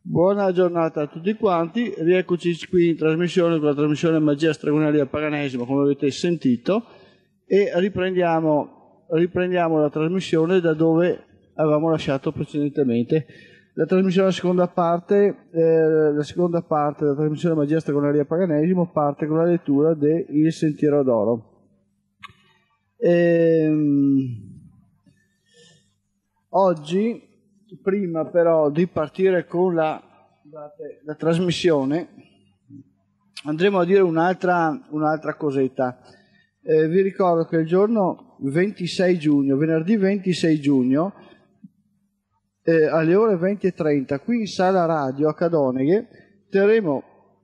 Buona giornata a tutti quanti, rieccoci qui in trasmissione con la trasmissione Magia Stragonaria Paganesimo, come avete sentito, e riprendiamo, riprendiamo la trasmissione da dove avevamo lasciato precedentemente. La trasmissione, la seconda parte, eh, la seconda parte della trasmissione Magia Stragonaria Paganesimo parte con la lettura de Il Sentiero d'Oro. Ehm, oggi prima però di partire con la, la trasmissione, andremo a dire un'altra, un'altra cosetta. Eh, vi ricordo che il giorno 26 giugno, venerdì 26 giugno, eh, alle ore 20.30, qui in sala radio a Cadoneghe, terremo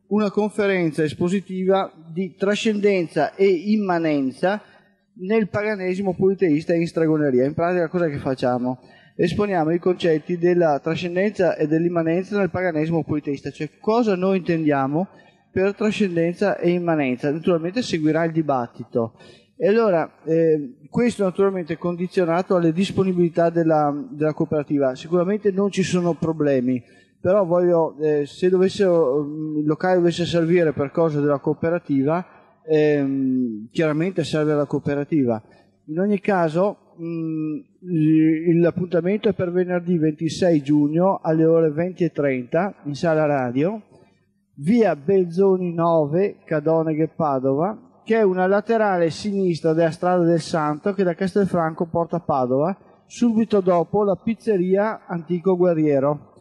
una conferenza espositiva di trascendenza e immanenza nel paganesimo politeista in stragoneria. In pratica cosa che facciamo? Esponiamo i concetti della trascendenza e dell'immanenza nel paganesimo politeista, cioè cosa noi intendiamo per trascendenza e immanenza. Naturalmente seguirà il dibattito. E allora, eh, questo naturalmente è condizionato alle disponibilità della, della, cooperativa. Sicuramente non ci sono problemi, però voglio, eh, se dovessero, il locale dovesse servire per cose della cooperativa, ehm, chiaramente serve alla cooperativa. In ogni caso, Mm, l'appuntamento è per venerdì 26 giugno alle ore 20.30 in sala radio, via Belzoni 9, Cadoneghe, Padova, che è una laterale sinistra della strada del Santo che da Castelfranco porta a Padova, subito dopo la pizzeria Antico Guerriero.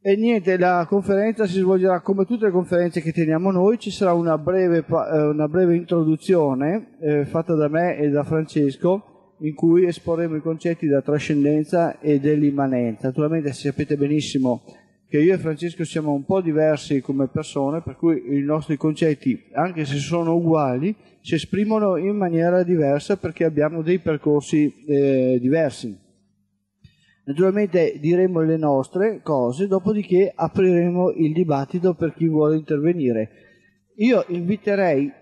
E niente, la conferenza si svolgerà come tutte le conferenze che teniamo noi, ci sarà una breve, eh, una breve introduzione eh, fatta da me e da Francesco in cui esporremo i concetti della trascendenza e dell'immanenza. Naturalmente sapete benissimo che io e Francesco siamo un po' diversi come persone, per cui i nostri concetti, anche se sono uguali, si esprimono in maniera diversa perché abbiamo dei percorsi eh, diversi. Naturalmente diremo le nostre cose, dopodiché apriremo il dibattito per chi vuole intervenire. Io inviterei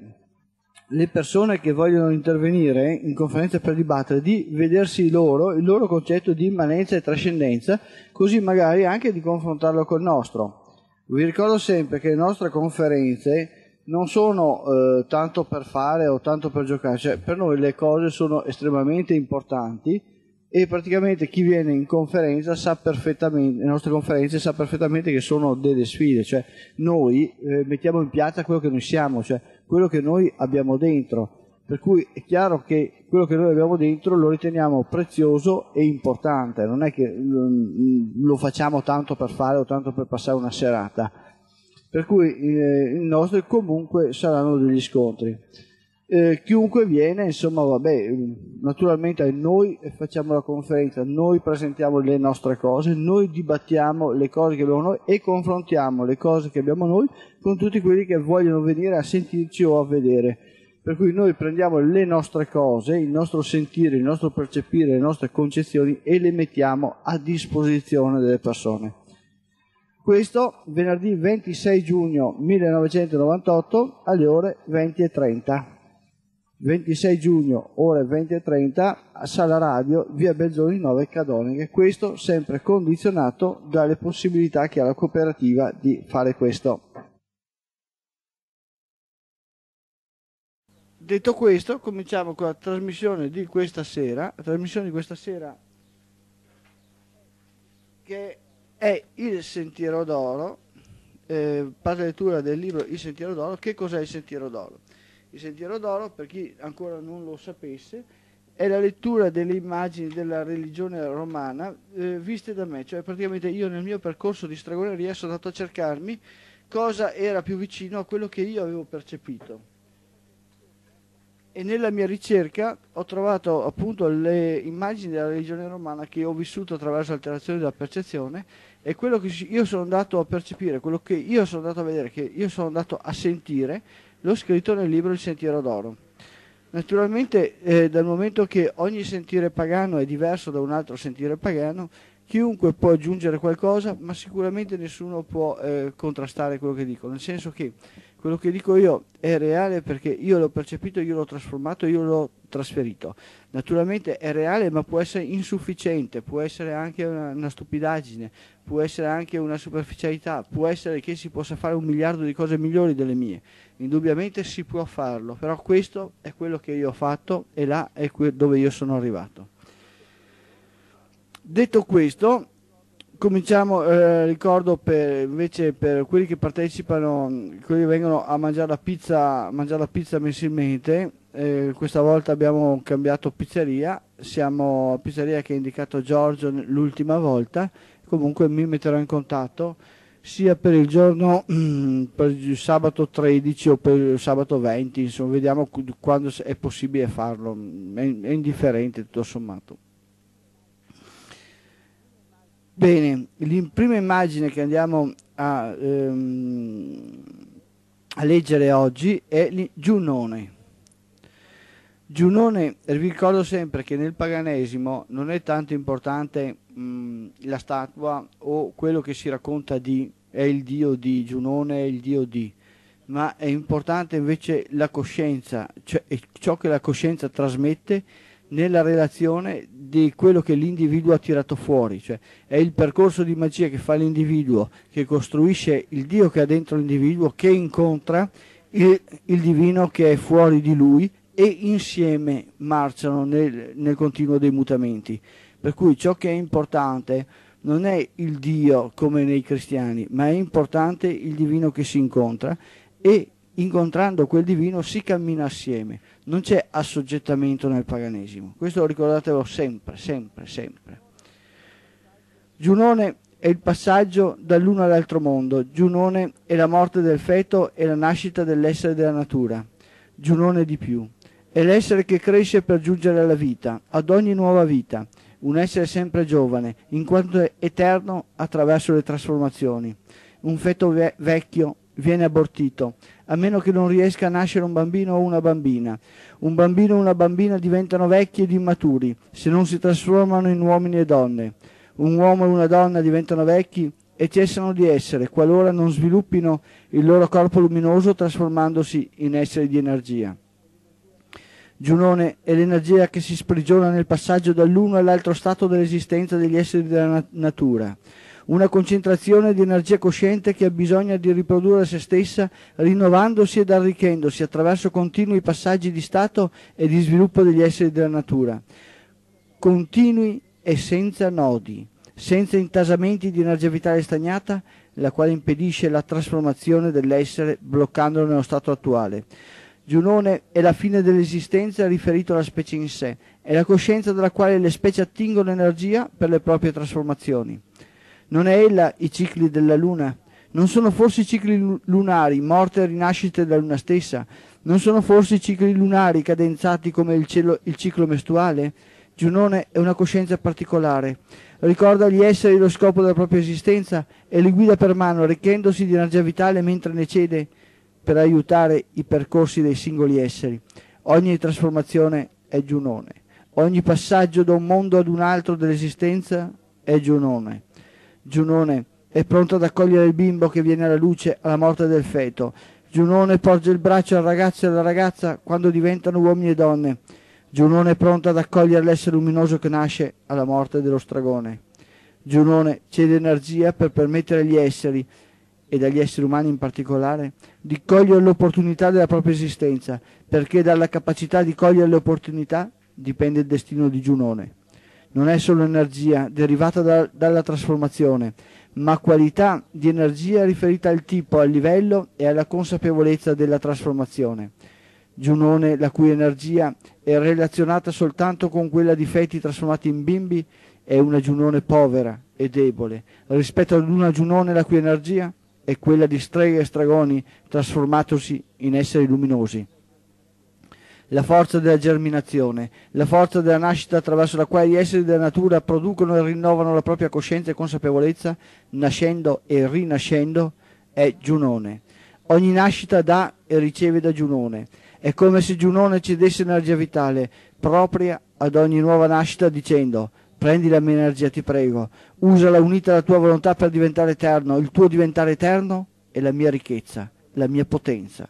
le persone che vogliono intervenire in conferenza per dibattere di vedersi loro, il loro concetto di immanenza e trascendenza, così magari anche di confrontarlo col nostro. Vi ricordo sempre che le nostre conferenze non sono eh, tanto per fare o tanto per giocare, cioè per noi le cose sono estremamente importanti e praticamente chi viene in conferenza sa perfettamente, le nostre conferenze sa perfettamente che sono delle sfide, cioè noi eh, mettiamo in piazza quello che noi siamo, cioè quello che noi abbiamo dentro. Per cui è chiaro che quello che noi abbiamo dentro lo riteniamo prezioso e importante, non è che mm, lo facciamo tanto per fare o tanto per passare una serata. Per cui eh, i nostri comunque saranno degli scontri. Eh, chiunque viene, insomma, vabbè, naturalmente noi facciamo la conferenza, noi presentiamo le nostre cose, noi dibattiamo le cose che abbiamo noi e confrontiamo le cose che abbiamo noi con tutti quelli che vogliono venire a sentirci o a vedere. Per cui noi prendiamo le nostre cose, il nostro sentire, il nostro percepire, le nostre concezioni e le mettiamo a disposizione delle persone. Questo venerdì 26 giugno 1998 alle ore 20.30. 26 giugno, ore 20.30, a Sala Radio, via Belzoni 9 Cadoneghe. Questo sempre condizionato dalle possibilità che ha la cooperativa di fare questo. Detto questo, cominciamo con la trasmissione di questa sera, la trasmissione di questa sera che è Il Sentiero d'Oro, eh, parte lettura del libro Il Sentiero d'Oro. Che cos'è il Sentiero d'Oro? Il Sentiero d'Oro, per chi ancora non lo sapesse, è la lettura delle immagini della religione romana eh, viste da me, cioè praticamente io nel mio percorso di stragoneria sono andato a cercarmi cosa era più vicino a quello che io avevo percepito. E nella mia ricerca ho trovato appunto le immagini della religione romana che ho vissuto attraverso alterazioni della percezione e quello che io sono andato a percepire, quello che io sono andato a vedere, che io sono andato a sentire L'ho scritto nel libro Il Sentiero d'Oro. Naturalmente, eh, dal momento che ogni sentire pagano è diverso da un altro sentire pagano, chiunque può aggiungere qualcosa, ma sicuramente nessuno può eh, contrastare quello che dico, nel senso che quello che dico io è reale perché io l'ho percepito, io l'ho trasformato, io l'ho trasferito. Naturalmente è reale ma può essere insufficiente, può essere anche una, una stupidaggine, può essere anche una superficialità, può essere che si possa fare un miliardo di cose migliori delle mie. Indubbiamente si può farlo, però questo è quello che io ho fatto e là è dove io sono arrivato. Detto questo, cominciamo, eh, ricordo per, invece per quelli che partecipano, quelli che vengono a mangiare la pizza, mangiare la pizza mensilmente, eh, questa volta abbiamo cambiato pizzeria, siamo a pizzeria che ha indicato Giorgio l'ultima volta, comunque mi metterò in contatto sia per il giorno per il sabato 13 o per il sabato 20, insomma vediamo quando è possibile farlo, è, indifferente tutto sommato. Bene, la prima immagine che andiamo a, ehm, a leggere oggi è Giunone. Giunone, vi ricordo sempre che nel paganesimo non è tanto importante mh, la statua o quello che si racconta di è il dio di Giunone, è il dio di, ma è importante invece la coscienza, cioè ciò che la coscienza trasmette nella relazione di quello che l'individuo ha tirato fuori, cioè è il percorso di magia che fa l'individuo, che costruisce il Dio che ha dentro l'individuo, che incontra il, il divino che è fuori di lui e insieme marciano nel, nel continuo dei mutamenti. Per cui ciò che è importante non è il Dio come nei cristiani, ma è importante il divino che si incontra e incontrando quel divino si cammina assieme, non c'è assoggettamento nel paganesimo, questo ricordatelo sempre, sempre, sempre. Giunone è il passaggio dall'uno all'altro mondo, Giunone è la morte del feto e la nascita dell'essere della natura, Giunone di più, è l'essere che cresce per giungere alla vita, ad ogni nuova vita, un essere sempre giovane, in quanto eterno attraverso le trasformazioni. Un feto ve- vecchio viene abortito, a meno che non riesca a nascere un bambino o una bambina. Un bambino o una bambina diventano vecchi ed immaturi se non si trasformano in uomini e donne. Un uomo e una donna diventano vecchi e cessano di essere qualora non sviluppino il loro corpo luminoso trasformandosi in esseri di energia. Giunone è l'energia che si sprigiona nel passaggio dall'uno all'altro stato dell'esistenza degli esseri della natura una concentrazione di energia cosciente che ha bisogno di riprodurre se stessa, rinnovandosi ed arricchendosi attraverso continui passaggi di stato e di sviluppo degli esseri della natura. Continui e senza nodi, senza intasamenti di energia vitale stagnata, la quale impedisce la trasformazione dell'essere bloccandolo nello stato attuale. Giunone è la fine dell'esistenza riferito alla specie in sé, è la coscienza dalla quale le specie attingono energia per le proprie trasformazioni. Non è ella i cicli della luna? Non sono forse i cicli lunari, morte e rinascite della luna stessa? Non sono forse i cicli lunari cadenzati come il, cielo, il ciclo mestruale? Giunone è una coscienza particolare. Ricorda agli esseri lo scopo della propria esistenza e li guida per mano, arricchendosi di energia vitale mentre ne cede per aiutare i percorsi dei singoli esseri. Ogni trasformazione è Giunone. Ogni passaggio da un mondo ad un altro dell'esistenza è Giunone. Giunone è pronto ad accogliere il bimbo che viene alla luce alla morte del feto. Giunone porge il braccio al ragazzo e alla ragazza quando diventano uomini e donne. Giunone è pronto ad accogliere l'essere luminoso che nasce alla morte dello stragone. Giunone cede energia per permettere agli esseri, e agli esseri umani in particolare, di cogliere l'opportunità della propria esistenza, perché dalla capacità di cogliere le opportunità dipende il destino di Giunone non è solo energia derivata da, dalla trasformazione, ma qualità di energia riferita al tipo, al livello e alla consapevolezza della trasformazione. Giunone, la cui energia è relazionata soltanto con quella di feti trasformati in bimbi, è una Giunone povera e debole, rispetto ad una Giunone la cui energia è quella di streghe e stragoni trasformatosi in esseri luminosi la forza della germinazione, la forza della nascita attraverso la quale gli esseri della natura producono e rinnovano la propria coscienza e consapevolezza, nascendo e rinascendo, è Giunone. Ogni nascita dà e riceve da Giunone. È come se Giunone ci desse energia vitale propria ad ogni nuova nascita dicendo prendi la mia energia, ti prego, usala unita alla tua volontà per diventare eterno. Il tuo diventare eterno è la mia ricchezza, la mia potenza.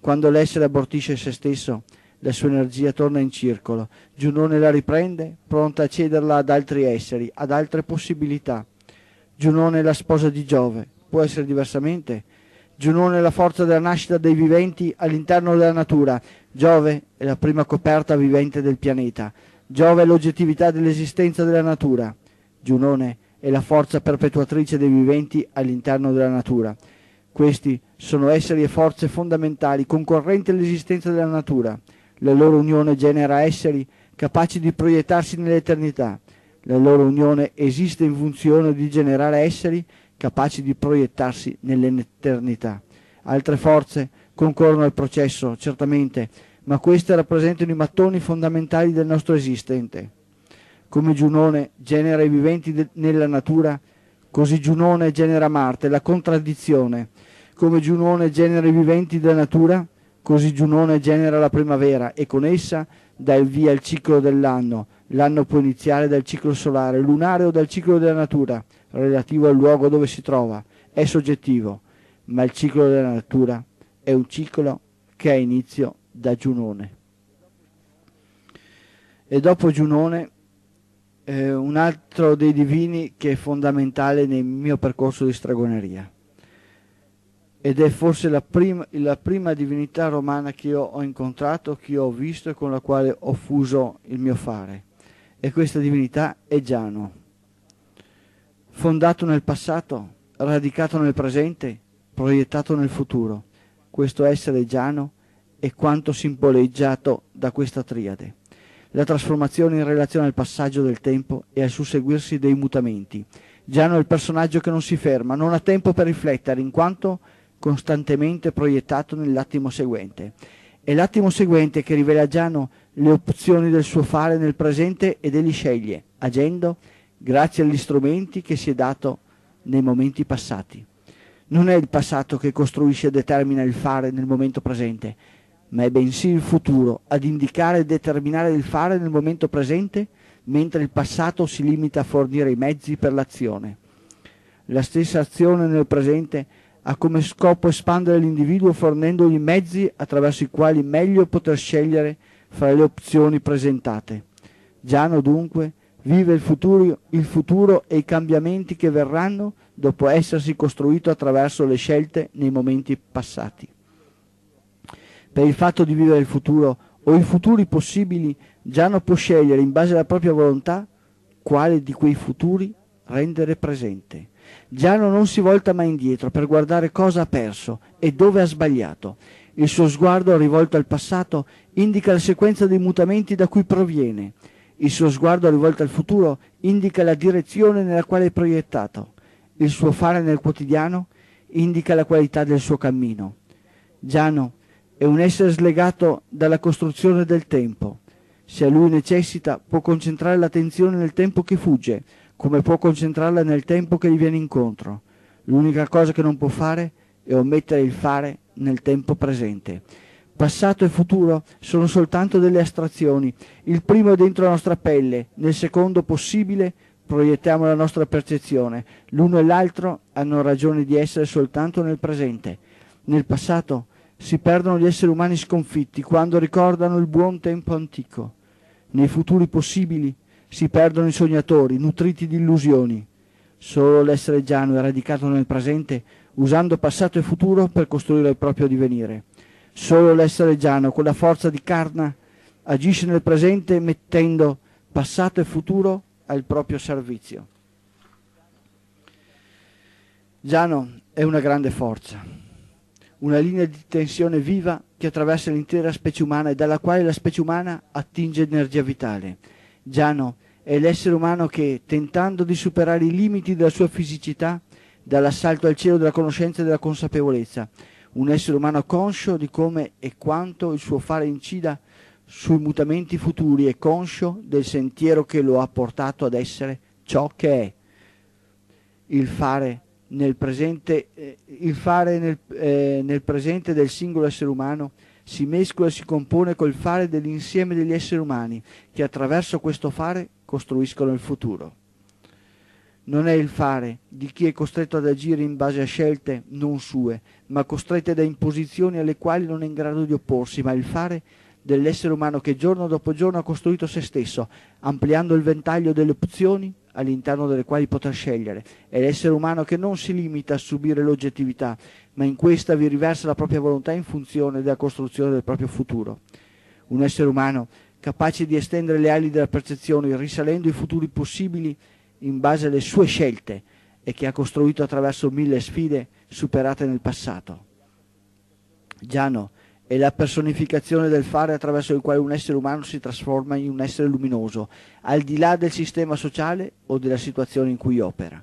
Quando l'essere abortisce se stesso, la sua energia torna in circolo. Giunone la riprende, pronta a cederla ad altri esseri, ad altre possibilità. Giunone è la sposa di Giove. Può essere diversamente? Giunone è la forza della nascita dei viventi all'interno della natura. Giove è la prima coperta vivente del pianeta. Giove è l'oggettività dell'esistenza della natura. Giunone è la forza perpetuatrice dei viventi all'interno della natura. Questi sono esseri e forze fondamentali, concorrenti all'esistenza della natura. La loro unione genera esseri capaci di proiettarsi nell'eternità. La loro unione esiste in funzione di generare esseri capaci di proiettarsi nell'eternità. Altre forze concorrono al processo, certamente, ma queste rappresentano i mattoni fondamentali del nostro esistente. Come Giunone genera i viventi nella natura, così Giunone genera Marte, la contraddizione. Come Giunone genera i viventi della natura, Così Giunone genera la primavera e con essa dà il via al ciclo dell'anno. L'anno può iniziare dal ciclo solare, lunare o dal ciclo della natura, relativo al luogo dove si trova. È soggettivo, ma il ciclo della natura è un ciclo che ha inizio da Giunone. E dopo Giunone eh, un altro dei divini che è fondamentale nel mio percorso di stregoneria ed è forse la prima, la prima, divinità romana che io ho incontrato, che io ho visto e con la quale ho fuso il mio fare. E questa divinità è Giano, fondato nel passato, radicato nel presente, proiettato nel futuro. Questo essere Giano è quanto simboleggiato da questa triade. La trasformazione in relazione al passaggio del tempo e al susseguirsi dei mutamenti. Giano è il personaggio che non si ferma, non ha tempo per riflettere, in quanto costantemente proiettato nell'attimo seguente. È l'attimo seguente che rivela a Giano le opzioni del suo fare nel presente ed egli sceglie, agendo grazie agli strumenti che si è dato nei momenti passati. Non è il passato che costruisce e determina il fare nel momento presente, ma è bensì il futuro ad indicare e determinare il fare nel momento presente, mentre il passato si limita a fornire i mezzi per l'azione. La stessa azione nel presente ha come scopo espandere l'individuo fornendogli mezzi attraverso i quali meglio poter scegliere fra le opzioni presentate. Giano dunque vive il futuro, il futuro e i cambiamenti che verranno dopo essersi costruito attraverso le scelte nei momenti passati. Per il fatto di vivere il futuro o i futuri possibili, Giano può scegliere in base alla propria volontà quale di quei futuri rendere presente. Giano non si volta mai indietro per guardare cosa ha perso e dove ha sbagliato. Il suo sguardo rivolto al passato indica la sequenza dei mutamenti da cui proviene. Il suo sguardo rivolto al futuro indica la direzione nella quale è proiettato. Il suo fare nel quotidiano indica la qualità del suo cammino. Giano è un essere slegato dalla costruzione del tempo. Se a lui necessita, può concentrare l'attenzione nel tempo che fugge, come può concentrarla nel tempo che gli viene incontro. L'unica cosa che non può fare è omettere il fare nel tempo presente. Passato e futuro sono soltanto delle astrazioni. Il primo è dentro la nostra pelle, nel secondo possibile proiettiamo la nostra percezione. L'uno e l'altro hanno ragione di essere soltanto nel presente. Nel passato si perdono gli esseri umani sconfitti quando ricordano il buon tempo antico. Nei futuri possibili si perdono i sognatori, nutriti di illusioni. Solo l'essere Giano è radicato nel presente, usando passato e futuro per costruire il proprio divenire. Solo l'essere Giano, con la forza di Karna, agisce nel presente mettendo passato e futuro al proprio servizio. Giano è una grande forza, una linea di tensione viva che attraversa l'intera specie umana e dalla quale la specie umana attinge energia vitale Giano è l'essere umano che, tentando di superare i limiti della sua fisicità, dà l'assalto al cielo della conoscenza e della consapevolezza. Un essere umano conscio di come e quanto il suo fare incida sui mutamenti futuri e conscio del sentiero che lo ha portato ad essere ciò che è. Il fare nel presente, eh, il fare nel, eh, nel presente del singolo essere umano si mescola e si compone col fare dell'insieme degli esseri umani che attraverso questo fare costruiscono il futuro. Non è il fare di chi è costretto ad agire in base a scelte non sue, ma costrette da imposizioni alle quali non è in grado di opporsi, ma il fare dell'essere umano che giorno dopo giorno ha costruito se stesso, ampliando il ventaglio delle opzioni all'interno delle quali poter scegliere. È l'essere umano che non si limita a subire l'oggettività, ma in questa vi riversa la propria volontà in funzione della costruzione del proprio futuro. Un essere umano capace di estendere le ali della percezione, risalendo i futuri possibili in base alle sue scelte e che ha costruito attraverso mille sfide superate nel passato. Giano è la personificazione del fare attraverso il quale un essere umano si trasforma in un essere luminoso, al di là del sistema sociale o della situazione in cui opera.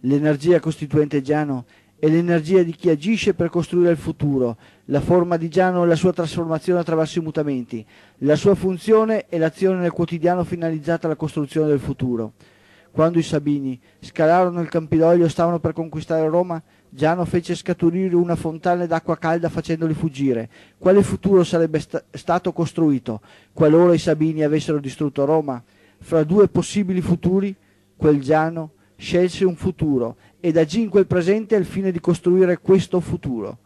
L'energia costituente Giano è l'energia di chi agisce per costruire il futuro. La forma di Giano è la sua trasformazione attraverso i mutamenti. La sua funzione è l'azione nel quotidiano finalizzata alla costruzione del futuro. Quando i Sabini scalarono il Campidoglio e stavano per conquistare Roma, Giano fece scaturire una fontana d'acqua calda facendoli fuggire. Quale futuro sarebbe sta- stato costruito qualora i Sabini avessero distrutto Roma? Fra due possibili futuri, quel Giano scelse un futuro ed agì in quel presente al fine di costruire questo futuro.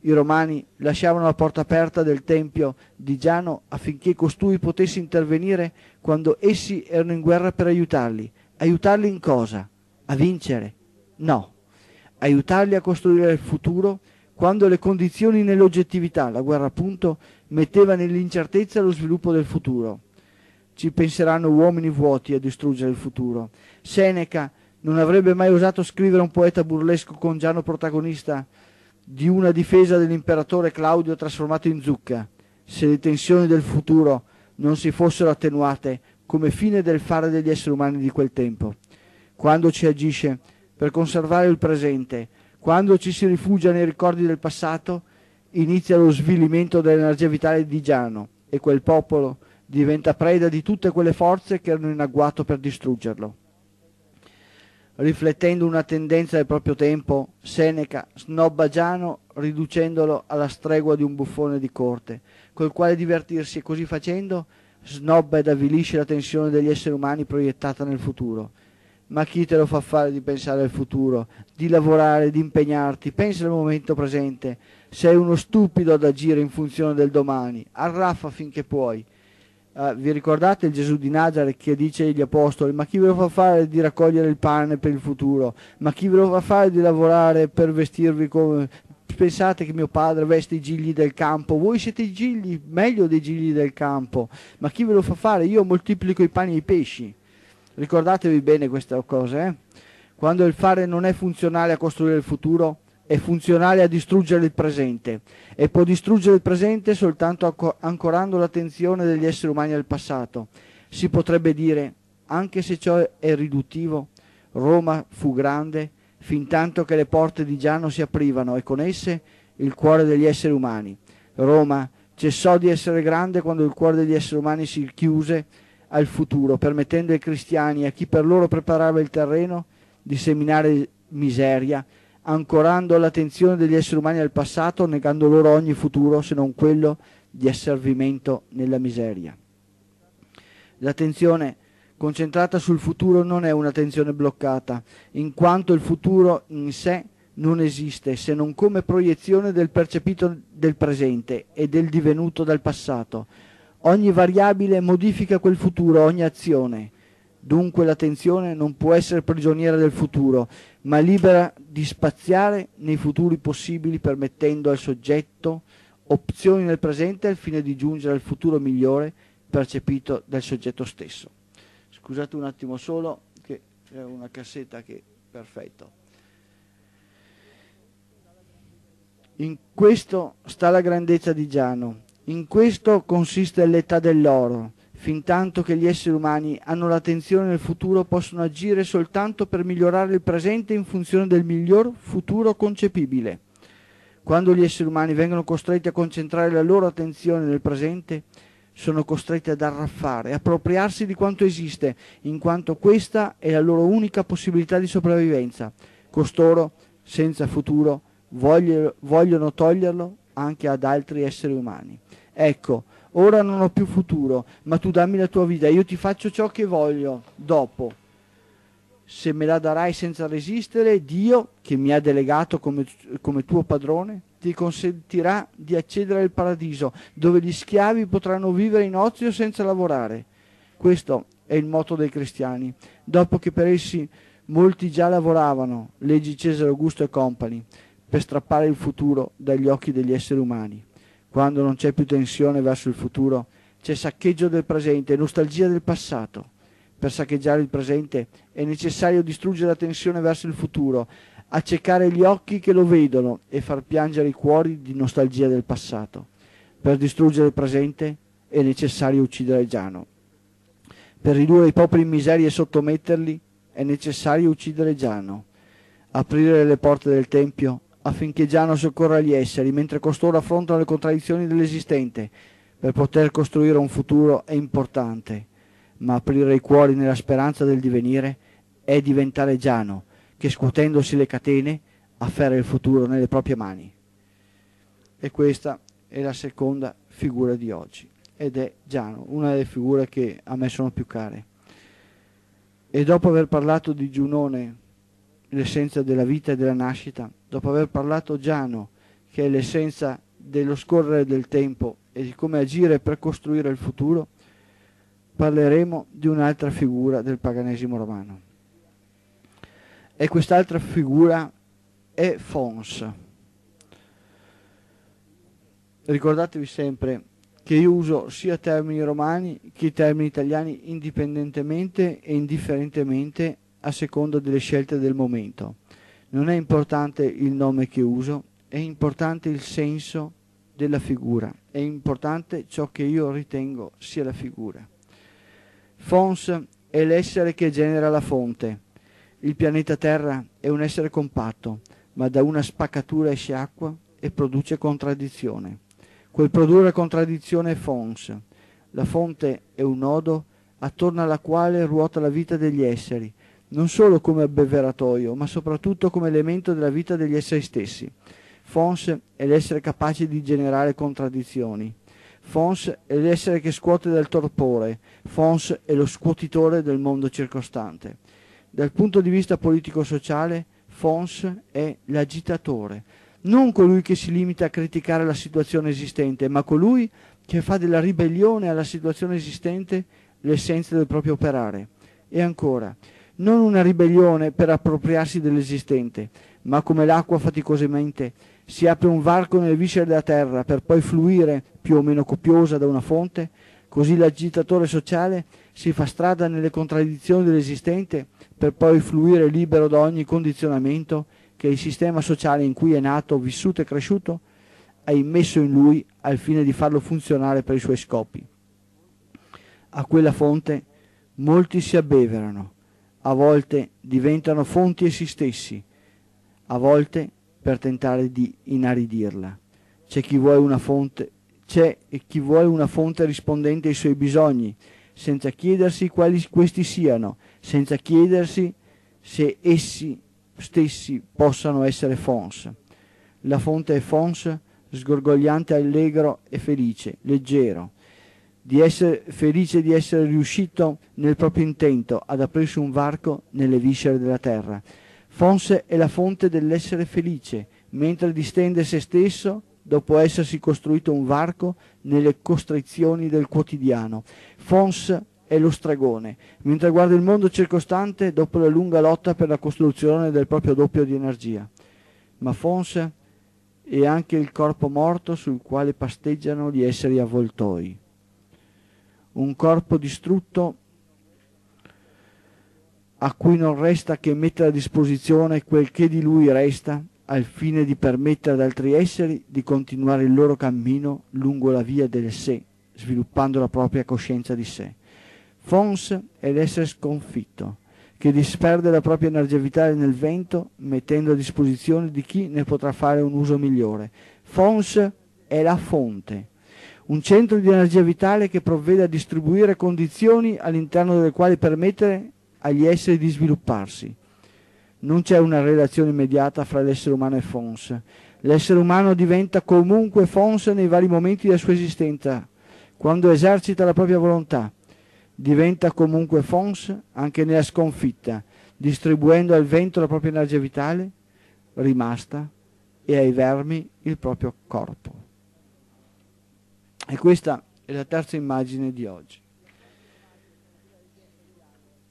I romani lasciavano la porta aperta del tempio di Giano affinché costui potesse intervenire quando essi erano in guerra per aiutarli. Aiutarli in cosa? A vincere? No. Aiutarli a costruire il futuro quando le condizioni nell'oggettività, la guerra appunto, metteva nell'incertezza lo sviluppo del futuro. Ci penseranno uomini vuoti a distruggere il futuro. Seneca non avrebbe mai osato scrivere un poeta burlesco con Giano protagonista di una difesa dell'imperatore Claudio trasformato in zucca, se le tensioni del futuro non si fossero attenuate come fine del fare degli esseri umani di quel tempo. Quando ci agisce per conservare il presente, quando ci si rifugia nei ricordi del passato, inizia lo svilimento dell'energia vitale di Giano e quel popolo diventa preda di tutte quelle forze che erano in agguato per distruggerlo. Riflettendo una tendenza del proprio tempo, Seneca snobba Giano riducendolo alla stregua di un buffone di corte, col quale divertirsi e così facendo snobba ed avvilisce la tensione degli esseri umani proiettata nel futuro. Ma chi te lo fa fare di pensare al futuro, di lavorare, di impegnarti? Pensa al momento presente. Sei uno stupido ad agire in funzione del domani. Arraffa finché puoi. Uh, vi ricordate il Gesù di Nazareth che dice agli apostoli: Ma chi ve lo fa fare di raccogliere il pane per il futuro? Ma chi ve lo fa fare di lavorare per vestirvi come. Pensate che mio padre veste i gigli del campo, voi siete i gigli, meglio dei gigli del campo. Ma chi ve lo fa fare? Io moltiplico i pani e i pesci. Ricordatevi bene questa cosa, eh? Quando il fare non è funzionale a costruire il futuro, è funzionale a distruggere il presente e può distruggere il presente soltanto ancorando l'attenzione degli esseri umani al passato. Si potrebbe dire, anche se ciò è riduttivo, Roma fu grande fin tanto che le porte di Giano si aprivano e con esse il cuore degli esseri umani. Roma cessò di essere grande quando il cuore degli esseri umani si chiuse al futuro, permettendo ai cristiani e a chi per loro preparava il terreno di seminare miseria ancorando l'attenzione degli esseri umani al passato, negando loro ogni futuro se non quello di asservimento nella miseria. L'attenzione concentrata sul futuro non è un'attenzione bloccata, in quanto il futuro in sé non esiste se non come proiezione del percepito del presente e del divenuto dal passato. Ogni variabile modifica quel futuro, ogni azione. Dunque l'attenzione non può essere prigioniera del futuro, ma libera di spaziare nei futuri possibili permettendo al soggetto opzioni nel presente al fine di giungere al futuro migliore percepito dal soggetto stesso. Scusate un attimo solo che è una cassetta che perfetto. In questo sta la grandezza di Giano, in questo consiste l'età dell'oro fin tanto che gli esseri umani hanno l'attenzione nel futuro possono agire soltanto per migliorare il presente in funzione del miglior futuro concepibile. Quando gli esseri umani vengono costretti a concentrare la loro attenzione nel presente, sono costretti ad arraffare, appropriarsi di quanto esiste, in quanto questa è la loro unica possibilità di sopravvivenza. Costoro, senza futuro, vogliono toglierlo anche ad altri esseri umani. Ecco, ora non ho più futuro, ma tu dammi la tua vita, io ti faccio ciò che voglio dopo. Se me la darai senza resistere, Dio, che mi ha delegato come, come tuo padrone, ti consentirà di accedere al paradiso, dove gli schiavi potranno vivere in ozio senza lavorare. Questo è il motto dei cristiani. Dopo che per essi molti già lavoravano, leggi Cesare Augusto e compagni, per strappare il futuro dagli occhi degli esseri umani. Quando non c'è più tensione verso il futuro, c'è saccheggio del presente e nostalgia del passato. Per saccheggiare il presente è necessario distruggere la tensione verso il futuro, accecare gli occhi che lo vedono e far piangere i cuori di nostalgia del passato. Per distruggere il presente è necessario uccidere Giano. Per ridurre i popoli in miseria e sottometterli è necessario uccidere Giano. Aprire le porte del Tempio affinché Giano soccorra gli esseri mentre costoro affrontano le contraddizioni dell'esistente. Per poter costruire un futuro è importante, ma aprire i cuori nella speranza del divenire è diventare Giano che scuotendosi le catene afferra il futuro nelle proprie mani. E questa è la seconda figura di oggi ed è Giano, una delle figure che a me sono più care. E dopo aver parlato di Giunone, l'essenza della vita e della nascita, dopo aver parlato Giano, che è l'essenza dello scorrere del tempo e di come agire per costruire il futuro, parleremo di un'altra figura del paganesimo romano e quest'altra figura è Fons. Ricordatevi sempre che io uso sia termini romani che termini italiani indipendentemente e indifferentemente a seconda delle scelte del momento. Non è importante il nome che uso, è importante il senso della figura, è importante ciò che io ritengo sia la figura. Fons è l'essere che genera la fonte, il pianeta Terra è un essere compatto, ma da una spaccatura esce acqua e produce contraddizione. Quel produrre contraddizione è Fons. La fonte è un nodo attorno alla quale ruota la vita degli esseri, non solo come abbeveratoio, ma soprattutto come elemento della vita degli esseri stessi. Fons è l'essere capace di generare contraddizioni. Fons è l'essere che scuote dal torpore. Fons è lo scuotitore del mondo circostante. Dal punto di vista politico-sociale, Fons è l'agitatore, non colui che si limita a criticare la situazione esistente, ma colui che fa della ribellione alla situazione esistente l'essenza del proprio operare. E ancora, non una ribellione per appropriarsi dell'esistente, ma come l'acqua faticosamente si apre un varco nelle viscere della terra per poi fluire più o meno copiosa da una fonte, così l'agitatore sociale si fa strada nelle contraddizioni dell'esistente per poi fluire libero da ogni condizionamento che il sistema sociale in cui è nato, vissuto e cresciuto ha immesso in lui al fine di farlo funzionare per i suoi scopi. A quella fonte molti si abbeverano, a volte diventano fonti essi stessi, a volte per tentare di inaridirla. C'è chi vuole una fonte c'è chi vuole una fonte rispondente ai suoi bisogni, senza chiedersi quali questi siano, senza chiedersi se essi stessi possano essere fons. La fonte è fons, sgorgogliante, allegro e felice, leggero, di essere felice di essere riuscito nel proprio intento ad aprirsi un varco nelle viscere della terra. Fons è la fonte dell'essere felice, mentre distende se stesso dopo essersi costruito un varco nelle costrizioni del quotidiano. Fons è lo stregone, mentre guarda il mondo circostante dopo la lunga lotta per la costruzione del proprio doppio di energia. Ma Fons è anche il corpo morto sul quale pasteggiano gli esseri avvoltoi. Un corpo distrutto a cui non resta che mettere a disposizione quel che di lui resta al fine di permettere ad altri esseri di continuare il loro cammino lungo la via del sé, sviluppando la propria coscienza di sé. Fons è l'essere sconfitto, che disperde la propria energia vitale nel vento, mettendo a disposizione di chi ne potrà fare un uso migliore. Fons è la fonte, un centro di energia vitale che provvede a distribuire condizioni all'interno delle quali permettere agli esseri di svilupparsi non c'è una relazione immediata fra l'essere umano e Fons. L'essere umano diventa comunque Fons nei vari momenti della sua esistenza, quando esercita la propria volontà. Diventa comunque Fons anche nella sconfitta, distribuendo al vento la propria energia vitale rimasta e ai vermi il proprio corpo. E questa è la terza immagine di oggi.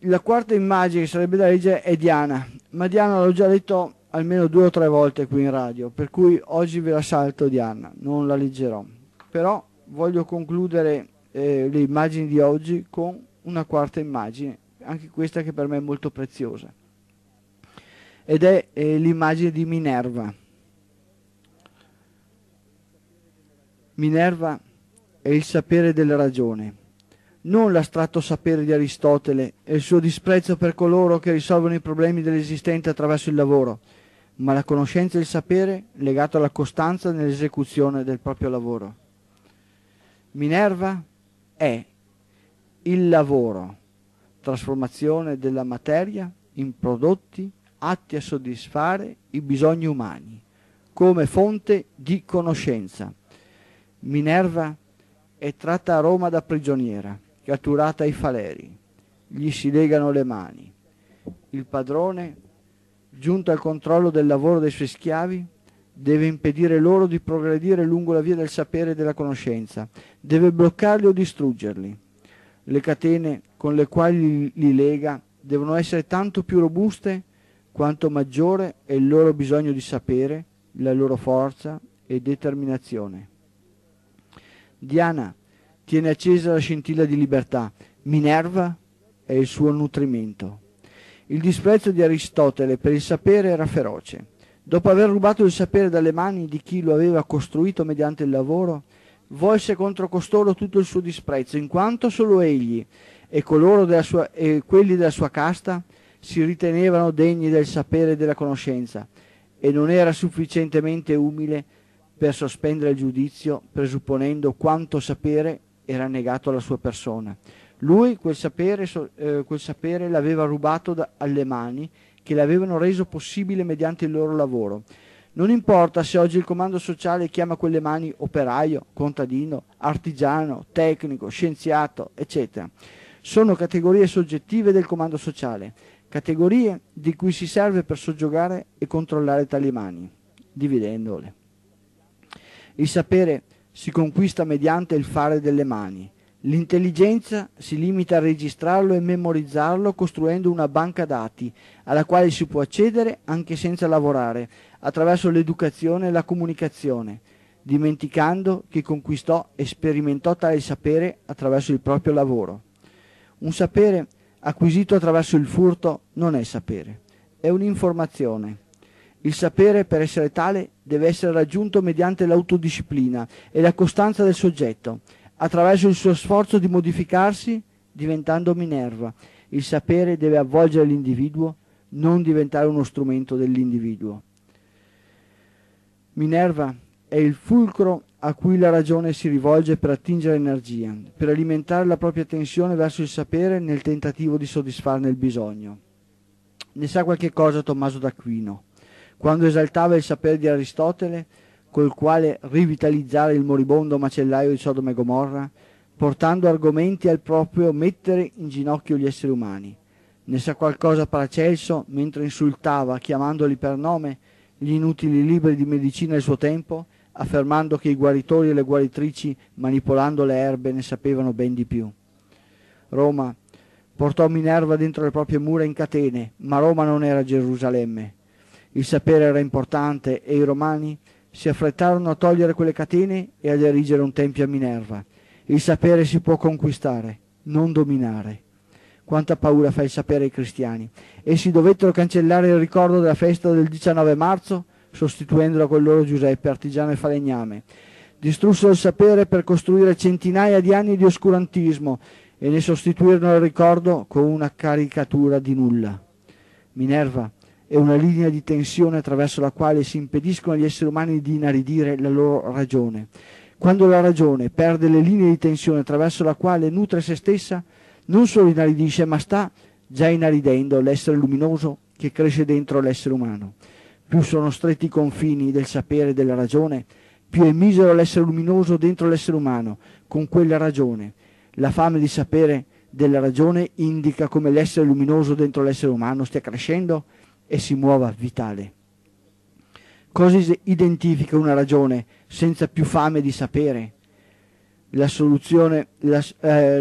La quarta immagine che sarebbe da leggere è Diana, ma Diana l'ho già detto almeno due o tre volte qui in radio, per cui oggi ve la salto Diana, non la leggerò. Però voglio concludere eh, le immagini di oggi con una quarta immagine, anche questa che per me è molto preziosa, ed è eh, l'immagine di Minerva. Minerva è il sapere della ragione, non l'astratto sapere di Aristotele e il suo disprezzo per coloro che risolvono i problemi dell'esistente attraverso il lavoro, ma la conoscenza e il sapere legato alla costanza nell'esecuzione del proprio lavoro. Minerva è il lavoro, trasformazione della materia in prodotti atti a soddisfare i bisogni umani, come fonte di conoscenza. Minerva è tratta a Roma da prigioniera, catturata ai faleri. Gli si legano le mani. Il padrone, giunto al controllo del lavoro dei suoi schiavi, deve impedire loro di progredire lungo la via del sapere e della conoscenza, deve bloccarli o distruggerli. Le catene con le quali li lega devono essere tanto più robuste quanto maggiore è il loro bisogno di sapere, la loro forza e determinazione. Diana tiene accesa la scintilla di libertà, Minerva è il suo nutrimento. Il disprezzo di Aristotele per il sapere era feroce. Dopo aver rubato il sapere dalle mani di chi lo aveva costruito mediante il lavoro, volse contro costoro tutto il suo disprezzo, in quanto solo egli e, sua, e quelli della sua casta si ritenevano degni del sapere e della conoscenza, e non era sufficientemente umile per sospendere il giudizio, presupponendo quanto sapere era negato alla sua persona. Lui quel sapere, eh, quel sapere l'aveva rubato da, alle mani che l'avevano reso possibile mediante il loro lavoro. Non importa se oggi il comando sociale chiama quelle mani operaio, contadino, artigiano, tecnico, scienziato, eccetera. Sono categorie soggettive del comando sociale, categorie di cui si serve per soggiogare e controllare tali mani, dividendole. Il sapere si conquista mediante il fare delle mani, L'intelligenza si limita a registrarlo e memorizzarlo costruendo una banca dati alla quale si può accedere anche senza lavorare, attraverso l'educazione e la comunicazione, dimenticando che conquistò e sperimentò tale sapere attraverso il proprio lavoro. Un sapere acquisito attraverso il furto non è sapere, è un'informazione. Il sapere, per essere tale, deve essere raggiunto mediante l'autodisciplina e la costanza del soggetto attraverso il suo sforzo di modificarsi diventando Minerva. Il sapere deve avvolgere l'individuo, non diventare uno strumento dell'individuo. Minerva è il fulcro a cui la ragione si rivolge per attingere energia, per alimentare la propria tensione verso il sapere nel tentativo di soddisfarne il bisogno. Ne sa qualche cosa Tommaso d'Aquino. Quando esaltava il sapere di Aristotele, col quale rivitalizzare il moribondo macellaio di Sodoma e Gomorra, portando argomenti al proprio mettere in ginocchio gli esseri umani. Ne sa qualcosa Paracelso mentre insultava, chiamandoli per nome, gli inutili libri di medicina del suo tempo, affermando che i guaritori e le guaritrici, manipolando le erbe, ne sapevano ben di più. Roma portò Minerva dentro le proprie mura in catene, ma Roma non era Gerusalemme. Il sapere era importante e i romani si affrettarono a togliere quelle catene e ad erigere un tempio a Minerva. Il sapere si può conquistare, non dominare. Quanta paura fa il sapere ai cristiani. Essi dovettero cancellare il ricordo della festa del 19 marzo, sostituendolo con il loro Giuseppe, artigiano e falegname. Distrussero il sapere per costruire centinaia di anni di oscurantismo e ne sostituirono il ricordo con una caricatura di nulla. Minerva è una linea di tensione attraverso la quale si impediscono agli esseri umani di inaridire la loro ragione. Quando la ragione perde le linee di tensione attraverso la quale nutre se stessa, non solo inaridisce, ma sta già inaridendo l'essere luminoso che cresce dentro l'essere umano. Più sono stretti i confini del sapere e della ragione, più è misero l'essere luminoso dentro l'essere umano, con quella ragione. La fame di sapere della ragione indica come l'essere luminoso dentro l'essere umano stia crescendo e si muova vitale. Cosa identifica una ragione senza più fame di sapere? Eh,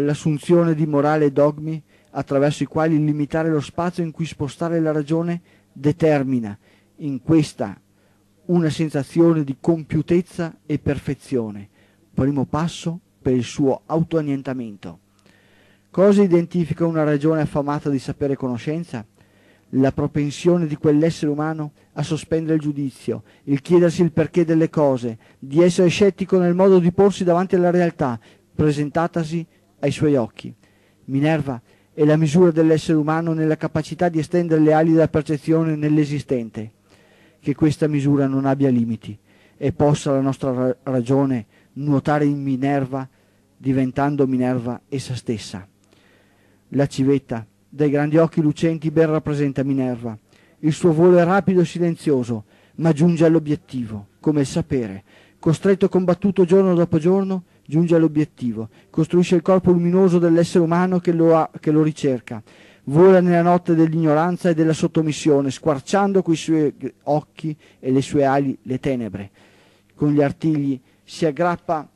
l'assunzione di morale e dogmi attraverso i quali limitare lo spazio in cui spostare la ragione determina in questa una sensazione di compiutezza e perfezione, primo passo per il suo autoannientamento. Cosa identifica una ragione affamata di sapere conoscenza? La propensione di quell'essere umano a sospendere il giudizio, il chiedersi il perché delle cose, di essere scettico nel modo di porsi davanti alla realtà presentatasi ai suoi occhi. Minerva è la misura dell'essere umano nella capacità di estendere le ali della percezione nell'esistente. Che questa misura non abbia limiti e possa la nostra ragione nuotare in Minerva, diventando Minerva essa stessa. La civetta, dai grandi occhi lucenti, ben rappresenta Minerva. Il suo volo è rapido e silenzioso, ma giunge all'obiettivo, come il sapere. Costretto e combattuto giorno dopo giorno, giunge all'obiettivo. Costruisce il corpo luminoso dell'essere umano che lo, ha, che lo ricerca. Vola nella notte dell'ignoranza e della sottomissione, squarciando coi suoi occhi e le sue ali le tenebre. Con gli artigli si aggrappa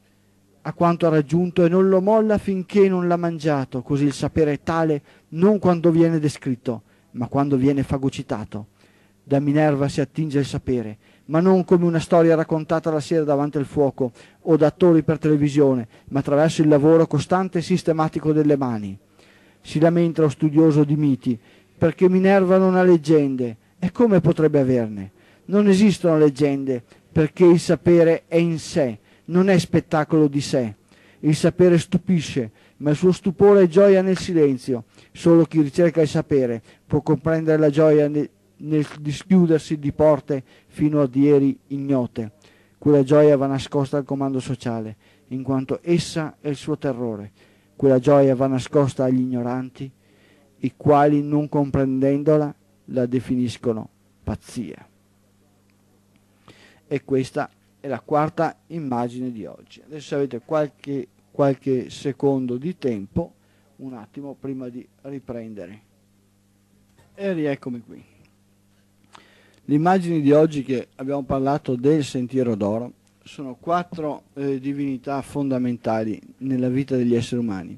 a quanto ha raggiunto e non lo molla finché non l'ha mangiato, così il sapere è tale non quando viene descritto, ma quando viene fagocitato. Da Minerva si attinge il sapere, ma non come una storia raccontata la sera davanti al fuoco o da attori per televisione, ma attraverso il lavoro costante e sistematico delle mani. Si lamenta lo studioso di miti, perché Minerva non ha leggende, e come potrebbe averne? Non esistono leggende, perché il sapere è in sé, non è spettacolo di sé. Il sapere stupisce, ma il suo stupore è gioia nel silenzio. Solo chi ricerca il sapere può comprendere la gioia nel, nel dischiudersi di porte fino a ieri ignote. Quella gioia va nascosta al comando sociale, in quanto essa è il suo terrore. Quella gioia va nascosta agli ignoranti, i quali, non comprendendola, la definiscono pazzia. E questa è la quarta immagine di oggi. Adesso avete qualche, qualche secondo di tempo, un attimo prima di riprendere. E rieccomi qui. Le immagini di oggi che abbiamo parlato del sentiero d'oro sono quattro eh, divinità fondamentali nella vita degli esseri umani.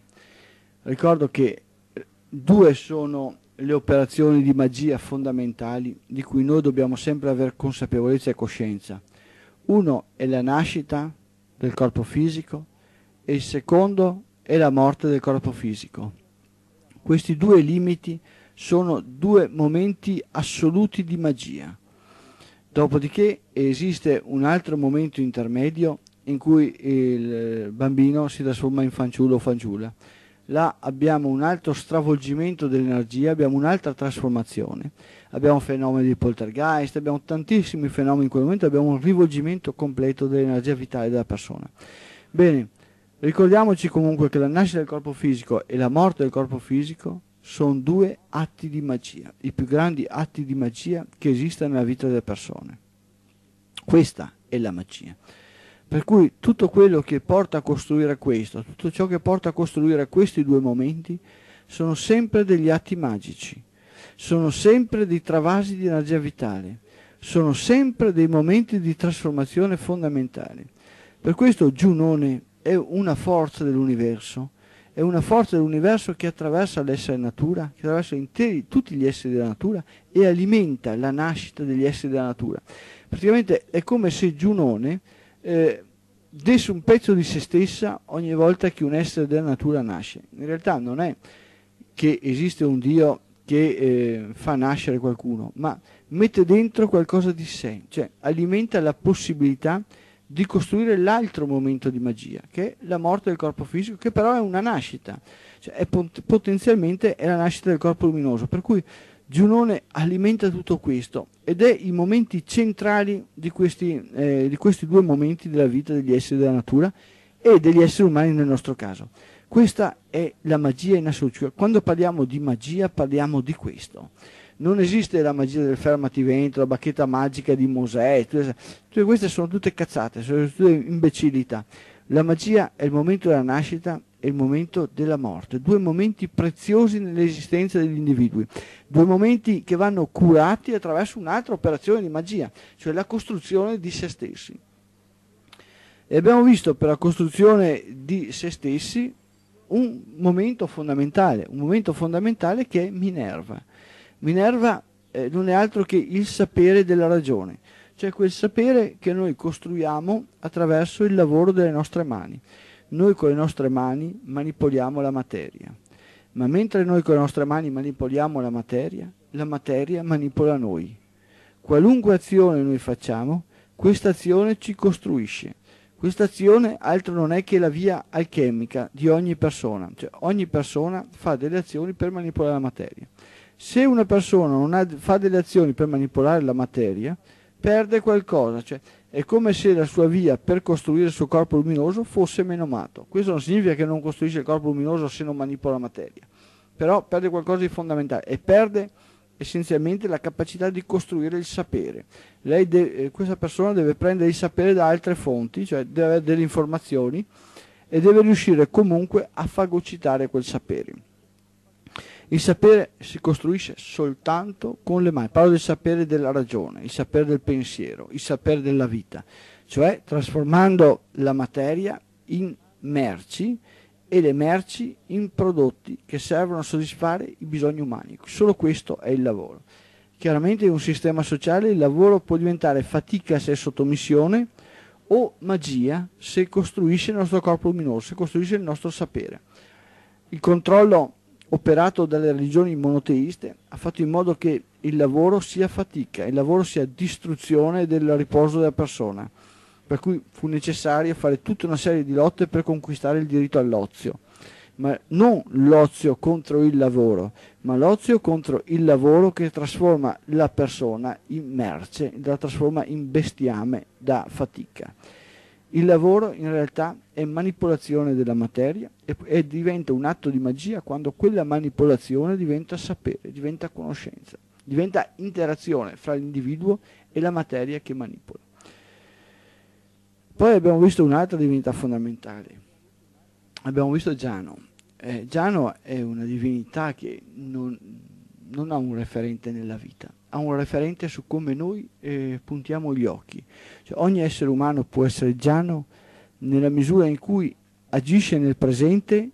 Ricordo che eh, due sono le operazioni di magia fondamentali di cui noi dobbiamo sempre avere consapevolezza e coscienza. Uno è la nascita del corpo fisico e il secondo è la morte del corpo fisico. Questi due limiti sono due momenti assoluti di magia. Dopodiché esiste un altro momento intermedio in cui il bambino si trasforma in fanciullo o fanciulla là abbiamo un altro stravolgimento dell'energia, abbiamo un'altra trasformazione, abbiamo fenomeni di poltergeist, abbiamo tantissimi fenomeni in quel momento, abbiamo un rivolgimento completo dell'energia vitale della persona. Bene, ricordiamoci comunque che la nascita del corpo fisico e la morte del corpo fisico sono due atti di magia, i più grandi atti di magia che esistono nella vita delle persone. Questa è la magia. Per cui tutto quello che porta a costruire questo, tutto ciò che porta a costruire questi due momenti, sono sempre degli atti magici, sono sempre dei travasi di energia vitale, sono sempre dei momenti di trasformazione fondamentali. Per questo Giunone è una forza dell'universo, è una forza dell'universo che attraversa l'essere natura, che attraversa interi, tutti gli esseri della natura e alimenta la nascita degli esseri della natura. Praticamente è come se Giunone eh, desse un pezzo di se stessa ogni volta che un essere della natura nasce. In realtà non è che esiste un Dio che eh, fa nascere qualcuno, ma mette dentro qualcosa di sé, cioè alimenta la possibilità di costruire l'altro momento di magia, che è la morte del corpo fisico, che però è una nascita, cioè è pot- potenzialmente è la nascita del corpo luminoso, per cui Giunone alimenta tutto questo ed è i momenti centrali di questi, eh, di questi due momenti della vita degli esseri della natura e degli esseri umani nel nostro caso. Questa è la magia in assoluto. Quando parliamo di magia parliamo di questo. Non esiste la magia del fermati vento, la bacchetta magica di Mosè, tutte queste sono tutte cazzate, sono tutte imbecillità. La magia è il momento della nascita e il momento della morte, due momenti preziosi nell'esistenza degli individui, due momenti che vanno curati attraverso un'altra operazione di magia, cioè la costruzione di se stessi. E abbiamo visto per la costruzione di se stessi un momento fondamentale, un momento fondamentale che è Minerva. Minerva eh, non è altro che il sapere della ragione, cioè quel sapere che noi costruiamo attraverso il lavoro delle nostre mani. Noi con le nostre mani manipoliamo la materia, ma mentre noi con le nostre mani manipoliamo la materia, la materia manipola noi. Qualunque azione noi facciamo, questa azione ci costruisce. Questa azione altro non è che la via alchemica di ogni persona, cioè ogni persona fa delle azioni per manipolare la materia. Se una persona non ha, fa delle azioni per manipolare la materia, perde qualcosa, cioè è come se la sua via per costruire il suo corpo luminoso fosse menomato. Questo non significa che non costruisce il corpo luminoso se non manipola la materia, però perde qualcosa di fondamentale e perde essenzialmente la capacità di costruire il sapere. De- eh, questa persona deve prendere il sapere da altre fonti, cioè deve avere delle informazioni e deve riuscire comunque a fagocitare quel sapere. Il sapere si costruisce soltanto con le mani. Parlo del sapere della ragione, il sapere del pensiero, il sapere della vita, cioè trasformando la materia in merci e le merci in prodotti che servono a soddisfare i bisogni umani. Solo questo è il lavoro. Chiaramente in un sistema sociale il lavoro può diventare fatica se è sottomissione o magia se costruisce il nostro corpo luminoso, se costruisce il nostro sapere. Il controllo operato dalle religioni monoteiste ha fatto in modo che il lavoro sia fatica, il lavoro sia distruzione del riposo della persona, per cui fu necessario fare tutta una serie di lotte per conquistare il diritto all'ozio, ma non l'ozio contro il lavoro, ma l'ozio contro il lavoro che trasforma la persona in merce, la trasforma in bestiame da fatica. Il lavoro in realtà è manipolazione della materia e, e, diventa un atto di magia quando quella manipolazione diventa sapere, diventa conoscenza, diventa interazione fra l'individuo e la materia che manipola. Poi abbiamo visto un'altra divinità fondamentale, abbiamo visto Giano. Eh, Giano è una divinità che non, non ha un referente nella vita, ha un referente su come noi eh, puntiamo gli occhi. Cioè, ogni essere umano può essere Giano nella misura in cui agisce nel presente,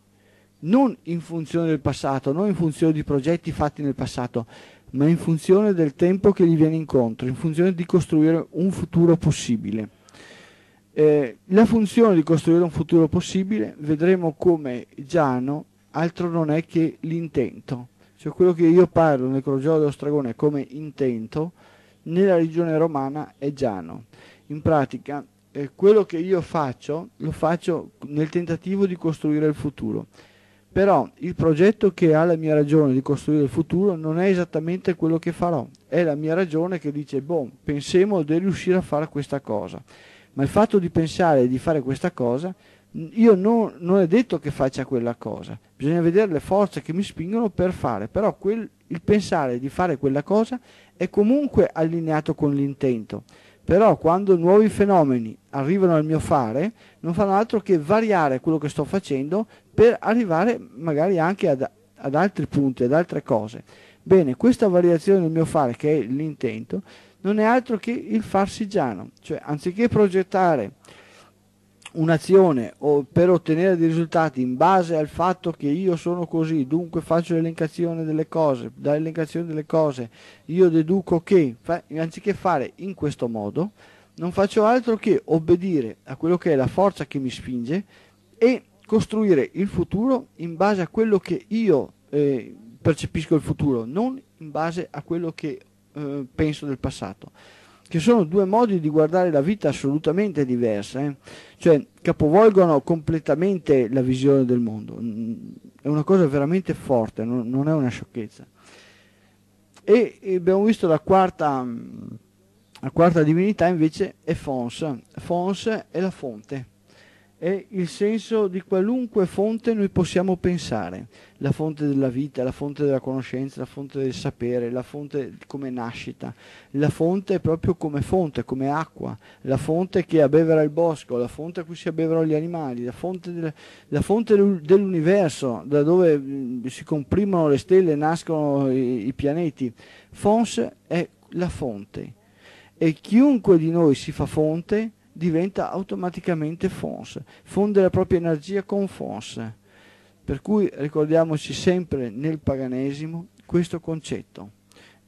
non in funzione del passato, non in funzione di progetti fatti nel passato, ma in funzione del tempo che gli viene incontro, in funzione di costruire un futuro possibile. Eh, la funzione di costruire un futuro possibile vedremo come Giano altro non è che l'intento cioè quello che io parlo nel crogiolo dello stragone come intento, nella regione romana è Giano. In pratica, eh, quello che io faccio, lo faccio nel tentativo di costruire il futuro. Però il progetto che ha la mia ragione di costruire il futuro non è esattamente quello che farò, è la mia ragione che dice, boh, pensiamo di riuscire a fare questa cosa. Ma il fatto di pensare di fare questa cosa io non, non, è detto che faccia quella cosa, bisogna vedere le forze che mi spingono per fare, però quel, il pensare di fare quella cosa è comunque allineato con l'intento. Però quando nuovi fenomeni arrivano al mio fare, non fanno altro che variare quello che sto facendo per arrivare magari anche ad, ad altri punti, ad altre cose. Bene, questa variazione del mio fare, che è l'intento, non è altro che il farsigiano, cioè anziché progettare un'azione per ottenere dei risultati in base al fatto che io sono così, dunque faccio l'elencazione delle cose, dall'elencazione delle cose io deduco che, anziché fare in questo modo, non faccio altro che obbedire a quello che è la forza che mi spinge e costruire il futuro in base a quello che io eh, percepisco il futuro, non in base a quello che eh, penso del passato che sono due modi di guardare la vita assolutamente diverse, eh? cioè capovolgono completamente la visione del mondo. Mm, è una cosa veramente forte, non, non è una sciocchezza. E, e abbiamo visto la quarta, la quarta divinità invece è Fons. Fons è la fonte. È il senso di qualunque fonte noi possiamo pensare, la fonte della vita, la fonte della conoscenza, la fonte del sapere, la fonte come nascita, la fonte proprio come fonte, come acqua, la fonte che abbevera il bosco, la fonte a cui si abbeverano gli animali, la fonte, del, la fonte dell'universo, da dove mm, si comprimono le stelle, nascono i, i pianeti. Fons è la fonte. E chiunque di noi si fa fonte diventa automaticamente FONS, fonde la propria energia con FONS. Per cui ricordiamoci sempre nel paganesimo questo concetto.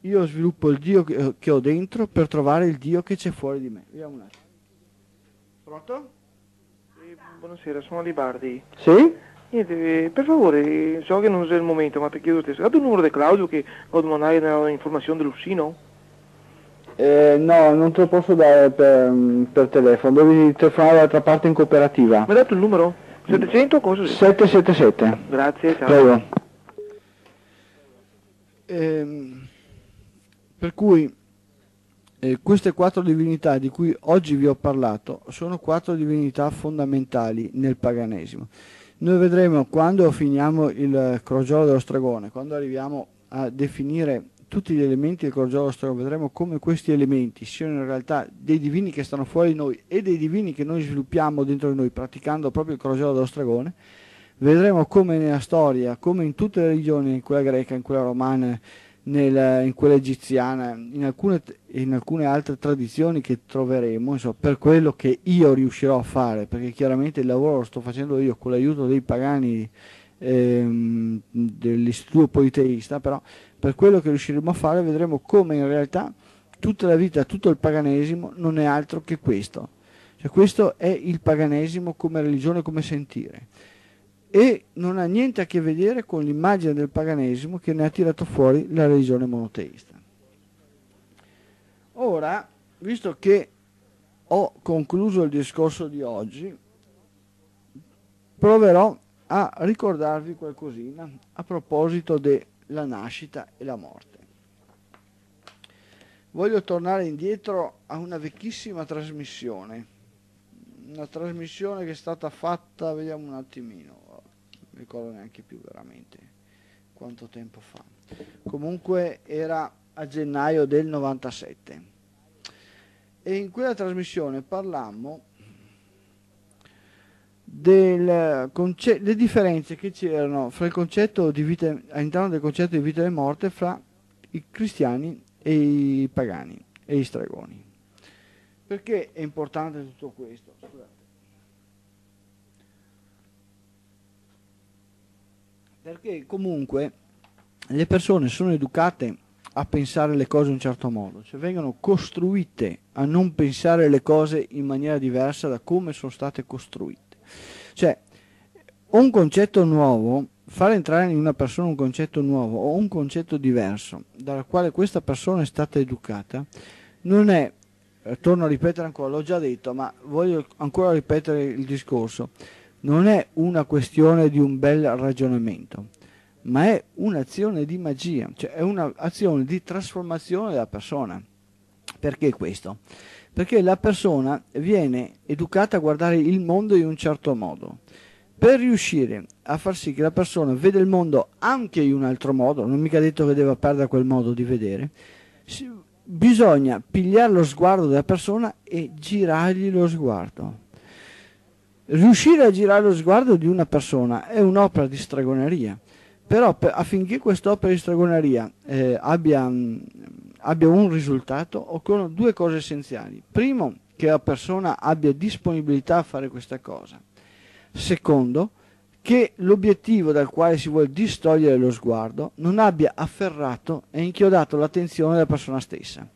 Io sviluppo il Dio che ho dentro per trovare il Dio che c'è fuori di me. Vediamo un attimo. Pronto? Sì, buonasera, sono Libardi. Sì? Niente, per favore, so che non è il momento, ma ti chiedo stesso, hai il numero di Claudio che ho domandato un'informazione dell'Ussino? Eh, no, non te lo posso dare per, per telefono, devi telefonare dall'altra parte in cooperativa. Mi hai dato il numero? 700 cosa? 777. Grazie, ciao. Prego. Eh, per cui eh, queste quattro divinità di cui oggi vi ho parlato sono quattro divinità fondamentali nel paganesimo. Noi vedremo quando finiamo il crogiolo dello stregone, quando arriviamo a definire tutti gli elementi del Crogiolo vedremo come questi elementi siano in realtà dei divini che stanno fuori di noi e dei divini che noi sviluppiamo dentro di noi praticando proprio il Crogiolo dello Stragone. Vedremo come nella storia, come in tutte le religioni, in quella greca, in quella romana, nel, in quella egiziana, in alcune, in alcune, altre tradizioni che troveremo, insomma, per quello che io riuscirò a fare, perché chiaramente il lavoro lo sto facendo io con l'aiuto dei pagani ehm, dell'istituto politeista, però per quello che riusciremo a fare vedremo come in realtà tutta la vita, tutto il paganesimo non è altro che questo. Cioè questo è il paganesimo come religione, come sentire. E non ha niente a che vedere con l'immagine del paganesimo che ne ha tirato fuori la religione monoteista. Ora, visto che ho concluso il discorso di oggi, proverò a ricordarvi qualcosina a proposito della nascita e la morte. Voglio tornare indietro a una vecchissima trasmissione, una trasmissione che è stata fatta, vediamo un attimino, non ricordo neanche più veramente quanto tempo fa. Comunque era a gennaio del 97. E in quella trasmissione parlammo delle differenze che c'erano all'interno del concetto di vita e morte fra i cristiani e i pagani e i stregoni. Perché è importante tutto questo? Scusate. Perché comunque le persone sono educate a pensare le cose in un certo modo, cioè vengono costruite a non pensare le cose in maniera diversa da come sono state costruite. Cioè, un concetto nuovo, far entrare in una persona un concetto nuovo o un concetto diverso dal quale questa persona è stata educata, non è, eh, torno a ripetere ancora, l'ho già detto, ma voglio ancora ripetere il discorso, non è una questione di un bel ragionamento, ma è un'azione di magia, cioè è un'azione di trasformazione della persona. Perché questo? Perché la persona viene educata a guardare il mondo in un certo modo. Per riuscire a far sì che la persona veda il mondo anche in un altro modo, non è mica detto che deva perdere quel modo di vedere, bisogna pigliare lo sguardo della persona e girargli lo sguardo. Riuscire a girare lo sguardo di una persona è un'opera di stregoneria, però per, affinché quest'opera di stregoneria eh, abbia abbia un risultato, occorrono due cose essenziali. Primo, che la persona abbia disponibilità a fare questa cosa. Secondo, che l'obiettivo dal quale si vuole distogliere lo sguardo non abbia afferrato e inchiodato l'attenzione della persona stessa.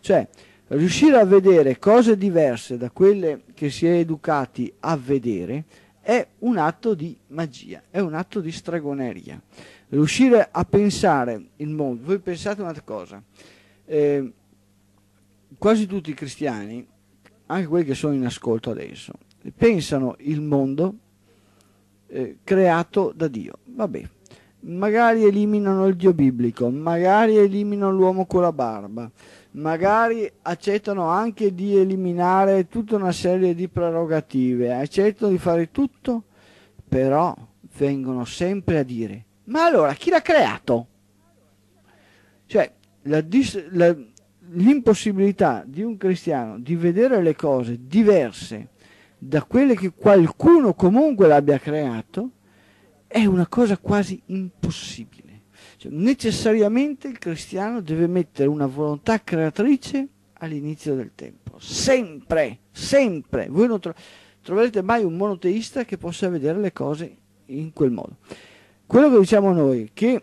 Cioè, riuscire a vedere cose diverse da quelle che si è educati a vedere è un atto di magia, è un atto di stregoneria. Riuscire a pensare il mondo, voi pensate un'altra cosa, eh, quasi tutti i cristiani, anche quelli che sono in ascolto adesso, pensano il mondo eh, creato da Dio. Vabbè, magari eliminano il Dio biblico, magari eliminano l'uomo con la barba, magari accettano anche di eliminare tutta una serie di prerogative, accettano di fare tutto, però vengono sempre a dire, ma allora chi l'ha creato? Cioè, l'impossibilità di un cristiano di vedere le cose diverse da quelle che qualcuno comunque l'abbia creato è una cosa quasi impossibile. Cioè, necessariamente il cristiano deve mettere una volontà creatrice all'inizio del tempo, sempre, sempre. Voi non tro- troverete mai un monoteista che possa vedere le cose in quel modo. Quello che diciamo noi, che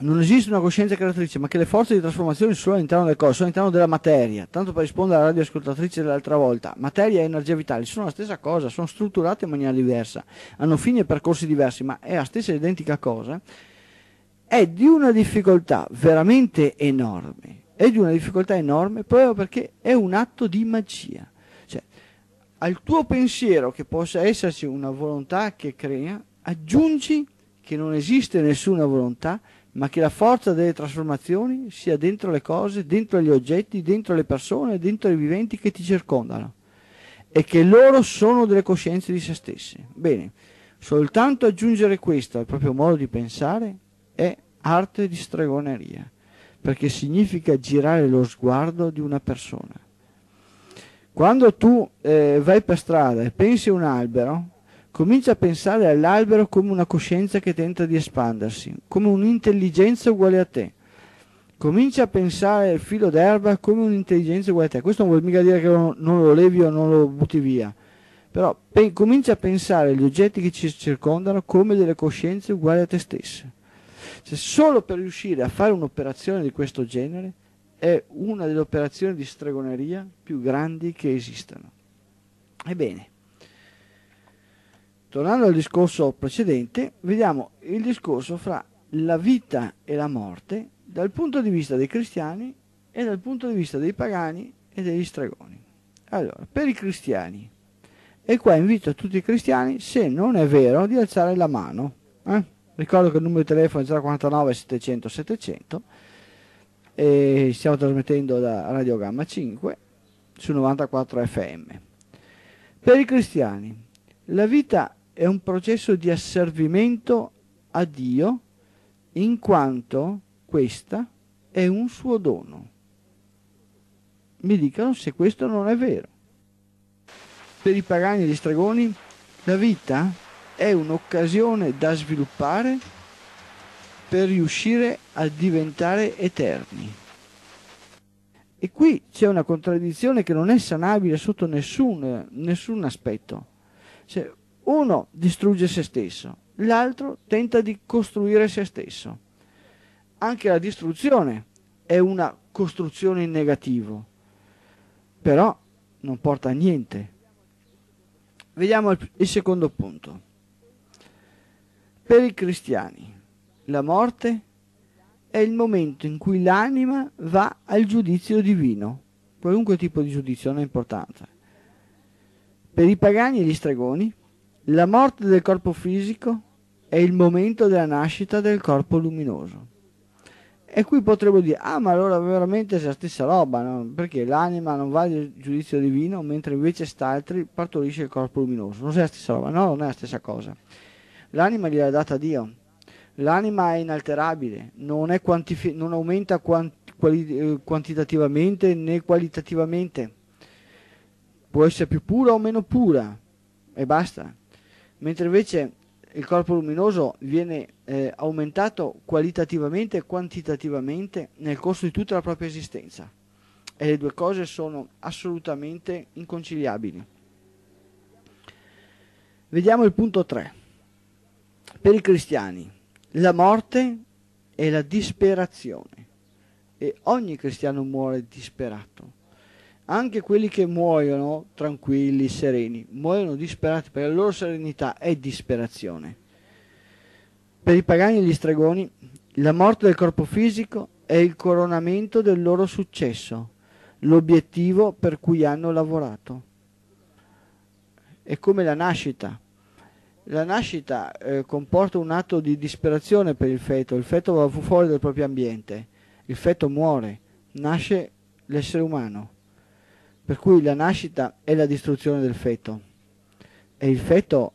non esiste una coscienza creatrice, ma che le forze di trasformazione sono all'interno del corpo, sono all'interno della materia. Tanto per rispondere alla radioascoltatrice dell'altra volta, materia e energia vitale sono la stessa cosa, sono strutturate in maniera diversa, hanno fini e percorsi diversi, ma è la stessa identica cosa. È di una difficoltà veramente enorme. È di una difficoltà enorme proprio perché è un atto di magia. Cioè, al tuo pensiero che possa esserci una volontà che crea, aggiungi che non esiste nessuna volontà ma che la forza delle trasformazioni sia dentro le cose, dentro gli oggetti, dentro le persone, dentro i viventi che ti circondano e che loro sono delle coscienze di se stesse. Bene, soltanto aggiungere questo al proprio modo di pensare è arte di stregoneria, perché significa girare lo sguardo di una persona. Quando tu eh, vai per strada e pensi a un albero, Comincia a pensare all'albero come una coscienza che tenta di espandersi, come un'intelligenza uguale a te. Comincia a pensare al filo d'erba come un'intelligenza uguale a te. Questo non vuol mica dire che non, lo levi o non lo butti via. Però pe- comincia a pensare agli oggetti che ci circondano come delle coscienze uguali a te stesse. Cioè, solo per riuscire a fare un'operazione di questo genere è una delle operazioni di stregoneria più grandi che esistano. Ebbene, tornando al discorso precedente, vediamo il discorso fra la vita e la morte dal punto di vista dei cristiani e dal punto di vista dei pagani e degli stregoni. Allora, per i cristiani, e qua invito a tutti i cristiani, se non è vero, di alzare la mano. Eh? Ricordo che il numero di telefono è 049 700 700 e stiamo trasmettendo da Radio Gamma 5 su 94 FM. Per i cristiani, la vita è un processo di asservimento a Dio in quanto questa è un suo dono. Mi dicano se questo non è vero. Per i pagani e gli stregoni la vita è un'occasione da sviluppare per riuscire a diventare eterni. E qui c'è una contraddizione che non è sanabile sotto nessun, nessun aspetto. Cioè, uno distrugge se stesso, l'altro tenta di costruire se stesso. Anche la distruzione è una costruzione in negativo, però non porta a niente. Vediamo il secondo punto. Per i cristiani la morte è il momento in cui l'anima va al giudizio divino, qualunque tipo di giudizio non ha importanza. Per i pagani e gli stregoni la morte del corpo fisico è il momento della nascita del corpo luminoso. E qui potremmo dire, ah ma allora veramente è la stessa roba, no? perché l'anima non va al giudizio divino, mentre invece st'altri partorisce il corpo luminoso. Non è la stessa roba, no, non è la stessa cosa. L'anima gliel'ha data Dio, l'anima è inalterabile, non, è quantifi- non aumenta quant- quali- eh, quantitativamente né qualitativamente, può essere più pura o meno pura, e basta mentre invece il corpo luminoso viene eh, aumentato qualitativamente e quantitativamente nel corso di tutta la propria esistenza e le due cose sono assolutamente inconciliabili. Vediamo il punto 3. Per i cristiani la morte è la disperazione e ogni cristiano muore disperato anche quelli che muoiono tranquilli, sereni, muoiono disperati perché la loro serenità è disperazione. Per i pagani e gli stregoni, la morte del corpo fisico è il coronamento del loro successo, l'obiettivo per cui hanno lavorato. È come la nascita. la nascita eh, comporta un atto di disperazione per il feto, il feto va fuori dal proprio ambiente, il feto muore, nasce l'essere umano, per cui la nascita è la distruzione del feto. E il feto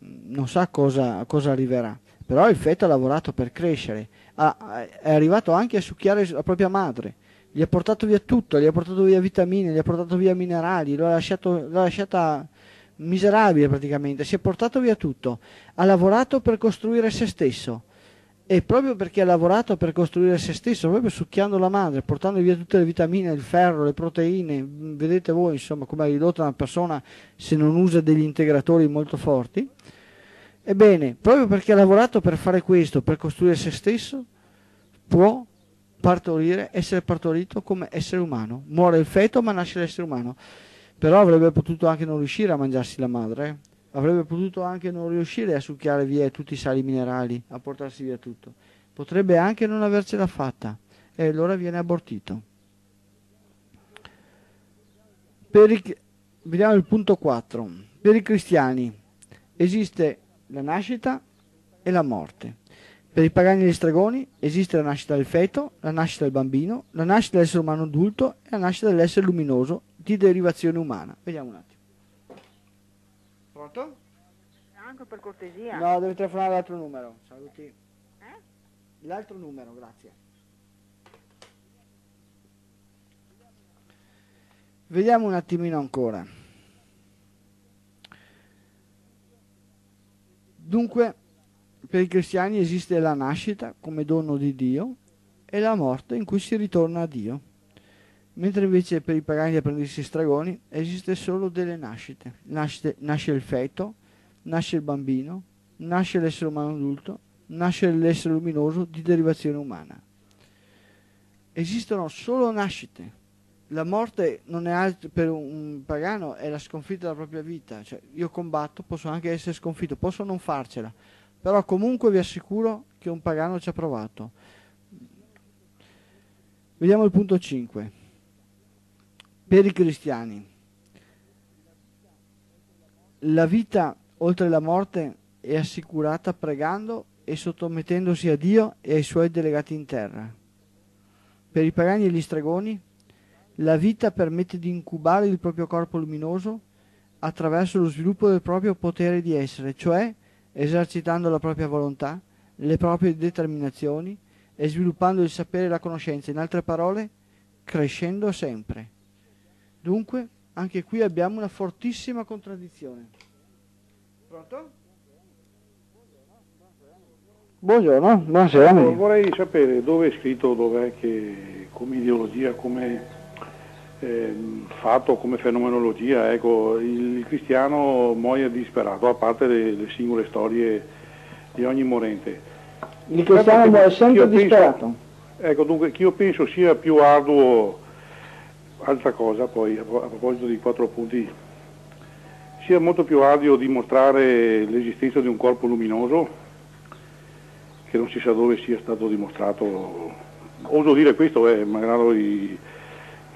non sa cosa, cosa arriverà, però il feto ha lavorato per crescere, ha, è arrivato anche a succhiare la propria madre, gli ha portato via tutto, gli ha portato via vitamine, gli ha portato via minerali, l'ha lasciata miserabile praticamente, si è portato via tutto, ha lavorato per costruire se stesso e proprio perché ha lavorato per costruire se stesso, proprio succhiando la madre, portando via tutte le vitamine, il ferro, le proteine, vedete voi insomma come è ridotta una persona se non usa degli integratori molto forti, ebbene, proprio perché ha lavorato per fare questo, per costruire se stesso, può partorire, essere partorito come essere umano. Muore il feto ma nasce l'essere umano però avrebbe potuto anche non riuscire a mangiarsi la madre, eh? Avrebbe potuto anche non riuscire a succhiare via tutti i sali minerali, a portarsi via tutto. Potrebbe anche non avercela fatta e allora viene abortito. I, vediamo il punto 4. Per i cristiani esiste la nascita e la morte. Per i pagani e gli stregoni esiste la nascita del feto, la nascita del bambino, la nascita dell'essere umano adulto e la nascita dell'essere luminoso di derivazione umana. Vediamo un attimo. Pronto? Anche per cortesia. No, deve telefonare l'altro numero. Saluti. Eh? L'altro numero, grazie. Vediamo un attimino ancora. Dunque, per i cristiani esiste la nascita come dono di Dio e la morte in cui si ritorna a Dio mentre invece per i pagani e apprendisti stragoni esiste solo delle nascite. nascite. Nasce il feto, nasce il bambino, nasce l'essere umano adulto, nasce l'essere luminoso di derivazione umana. Esistono solo nascite. La morte non è altro per un pagano, è la sconfitta della propria vita. Cioè, io combatto, posso anche essere sconfitto, posso non farcela, però comunque vi assicuro che un pagano ci ha provato. Vediamo il punto 5 per i cristiani. La vita oltre la morte è assicurata pregando e sottomettendosi a Dio e ai suoi delegati in terra. Per i pagani e gli stregoni, la vita permette di incubare il proprio corpo luminoso attraverso lo sviluppo del proprio potere di essere, cioè esercitando la propria volontà, le proprie determinazioni e sviluppando il sapere e la conoscenza, in altre parole, crescendo sempre. Dunque, anche qui abbiamo una fortissima contraddizione. Pronto? Buongiorno, buonasera. No, vorrei sapere dove è scritto, dov'è che come ideologia, come eh, fatto, come fenomenologia, ecco, il, il, cristiano muoia disperato, a parte le, le, singole storie di ogni morente. Il cristiano muore sempre disperato. Penso, ecco, dunque, che io penso sia più arduo altra cosa poi, a proposito di quattro punti, sia molto più arduo dimostrare l'esistenza di un corpo luminoso che non si sa dove sia stato dimostrato. Oso dire questo, eh, magari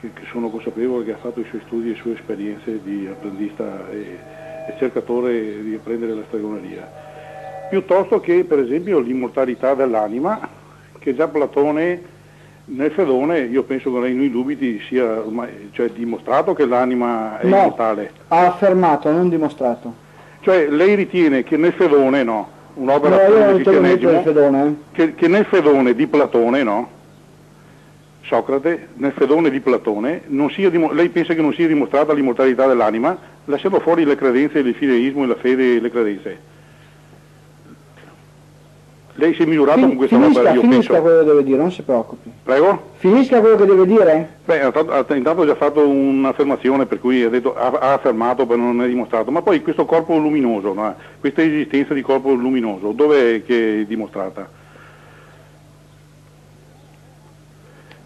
che, che, sono consapevole che ha fatto i suoi studi e le sue esperienze di apprendista e, e cercatore di apprendere la stregoneria, piuttosto che per esempio l'immortalità dell'anima, che già Platone nel Fedone io penso che nei dubiti sia ormai, cioè, dimostrato che l'anima è no, immortale. ha affermato, non dimostrato. Cioè lei ritiene che nel Fedone, no, un'opera no, del cristianesimo, Fedone, eh. che, che, nel Fedone di Platone, no, Socrate, nel Fedone di Platone, sia, lei pensa che non sia dimostrata l'immortalità dell'anima, lasciando fuori le credenze, il fideismo, la fede e le credenze. Lei si è misurato Fin, con questa finisca, roba, io finisca penso. quello che deve dire, non si preoccupi. Prego? Finisca quello che deve dire. Beh, intanto ha già fatto un'affermazione per cui ha, detto, ha, ha, affermato ma non è dimostrato, ma poi questo corpo luminoso, no? questa esistenza di corpo luminoso, dove è che è dimostrata?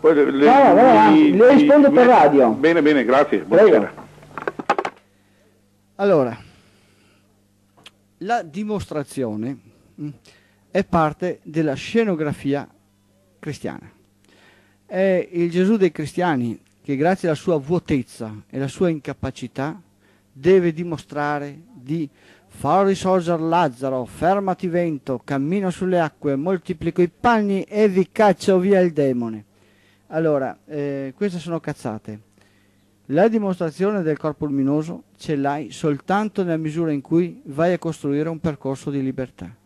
Poi le, le, no, no, gli, le rispondo gli, per radio. Bene, bene, grazie. Buonasera. Allora, la dimostrazione mm, è parte della scenografia cristiana. È il Gesù dei cristiani che grazie alla sua vuotezza e alla sua incapacità deve dimostrare di farò risorgere Lazzaro, fermati vento, cammino sulle acque, moltiplico i panni e vi caccio via il demone. Allora, eh, queste sono cazzate. La dimostrazione del corpo luminoso ce l'hai soltanto nella misura in cui vai a costruire un percorso di libertà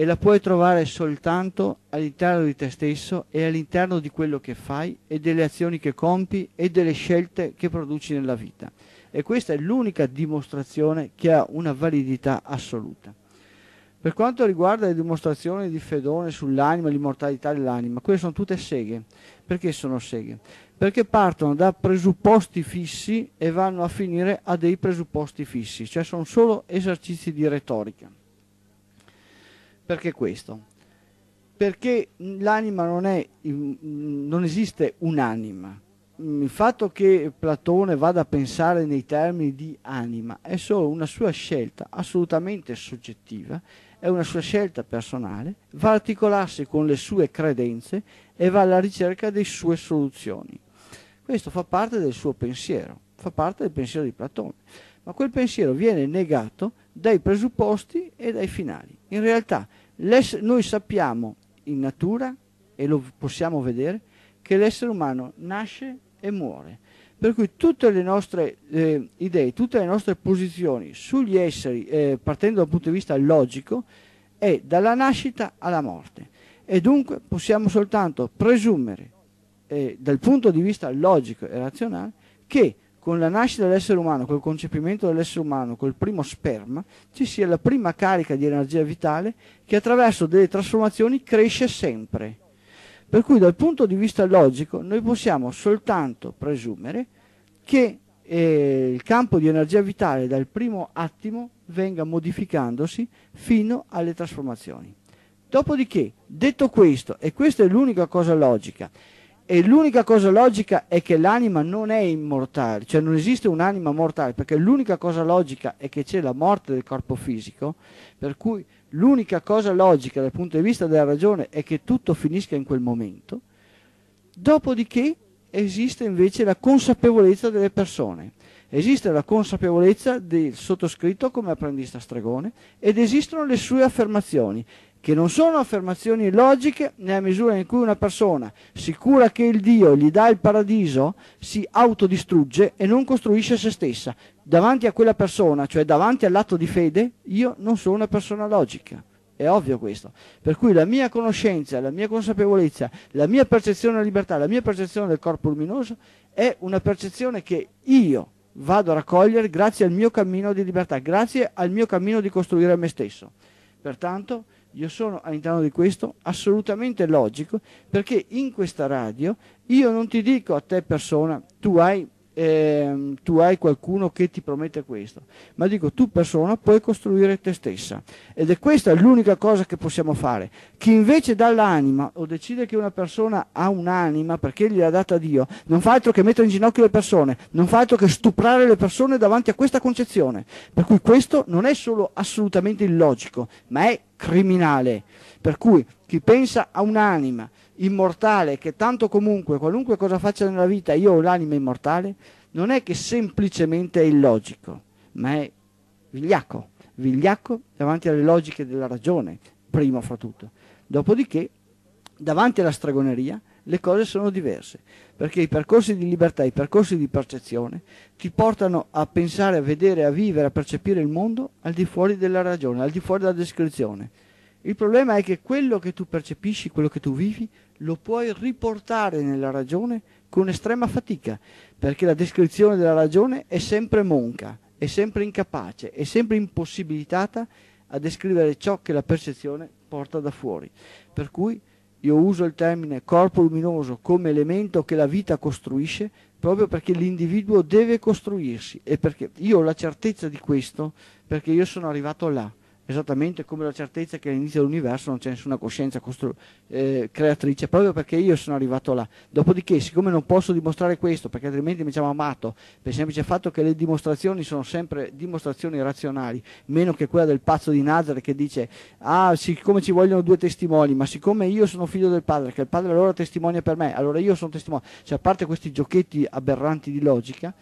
e la puoi trovare soltanto all'interno di te stesso e all'interno di quello che fai e delle azioni che compi e delle scelte che produci nella vita. E questa è l'unica dimostrazione che ha una validità assoluta. Per quanto riguarda le dimostrazioni di Fedone sull'anima, l'immortalità dell'anima, quelle sono tutte seghe. Perché sono seghe? Perché partono da presupposti fissi e vanno a finire a dei presupposti fissi, cioè sono solo esercizi di retorica. Perché questo? Perché l'anima non, è, non esiste un'anima. Il fatto che Platone vada a pensare nei termini di anima è solo una sua scelta assolutamente soggettiva, è una sua scelta personale, va a articolarsi con le sue credenze e va alla ricerca delle sue soluzioni. Questo fa parte del suo pensiero, fa parte del pensiero di Platone, ma quel pensiero viene negato dai presupposti e dai finali. In realtà noi sappiamo in natura, e lo possiamo vedere, che l'essere umano nasce e muore. Per cui tutte le nostre eh, idee, tutte le nostre posizioni sugli esseri, eh, partendo dal punto di vista logico, è dalla nascita alla morte. E dunque possiamo soltanto presumere, eh, dal punto di vista logico e razionale, che con la nascita dell'essere umano, col concepimento dell'essere umano, col primo sperma, ci sia la prima carica di energia vitale che attraverso delle trasformazioni cresce sempre. Per cui dal punto di vista logico noi possiamo soltanto presumere che eh, il campo di energia vitale dal primo attimo venga modificandosi fino alle trasformazioni. Dopodiché, detto questo, e questa è l'unica cosa logica, e l'unica cosa logica è che l'anima non è immortale, cioè non esiste un'anima mortale, perché l'unica cosa logica è che c'è la morte del corpo fisico, per cui l'unica cosa logica dal punto di vista della ragione è che tutto finisca in quel momento, dopodiché esiste invece la consapevolezza delle persone, esiste la consapevolezza del sottoscritto come apprendista stregone ed esistono le sue affermazioni che non sono affermazioni logiche nella misura in cui una persona, sicura che il Dio gli dà il paradiso, si autodistrugge e non costruisce se stessa. Davanti a quella persona, cioè davanti all'atto di fede, io non sono una persona logica. È ovvio questo. Per cui la mia conoscenza, la mia consapevolezza, la mia percezione della libertà, la mia percezione del corpo luminoso è una percezione che io vado a raccogliere grazie al mio cammino di libertà, grazie al mio cammino di costruire me stesso. Pertanto, io sono all'interno di questo assolutamente logico perché in questa radio io non ti dico a te persona tu hai, eh, tu hai qualcuno che ti promette questo, ma dico tu persona puoi costruire te stessa ed è questa l'unica cosa che possiamo fare. Chi invece dà l'anima o decide che una persona ha un'anima perché gliel'ha data Dio, non fa altro che mettere in ginocchio le persone, non fa altro che stuprare le persone davanti a questa concezione. Per cui questo non è solo assolutamente illogico, ma è criminale. Per cui chi pensa a un'anima immortale che tanto comunque qualunque cosa faccia nella vita io ho l'anima immortale, non è che semplicemente è illogico, ma è vigliacco, vigliacco davanti alle logiche della ragione, prima fra tutto. Dopodiché, davanti alla stregoneria, le cose sono diverse, perché i percorsi di libertà, i percorsi di percezione ti portano a pensare, a vedere, a vivere, a percepire il mondo al di fuori della ragione, al di fuori della descrizione. Il problema è che quello che tu percepisci, quello che tu vivi, lo puoi riportare nella ragione con estrema fatica, perché la descrizione della ragione è sempre monca, è sempre incapace, è sempre impossibilitata a descrivere ciò che la percezione porta da fuori. Per cui io uso il termine corpo luminoso come elemento che la vita costruisce proprio perché l'individuo deve costruirsi. E perché io ho la certezza di questo perché io sono arrivato là esattamente come la certezza che all'inizio dell'universo non c'è nessuna coscienza eh, creatrice, proprio perché io sono arrivato là. Dopodiché, siccome non posso dimostrare questo, perché altrimenti mi chiamo amato, per il semplice fatto che le dimostrazioni sono sempre dimostrazioni razionali, meno che quella del pazzo di Nazareth che dice, ah, siccome ci vogliono due testimoni, ma siccome io sono figlio del padre, che il padre allora testimonia per me, allora io sono testimone, cioè a parte questi giochetti aberranti di logica,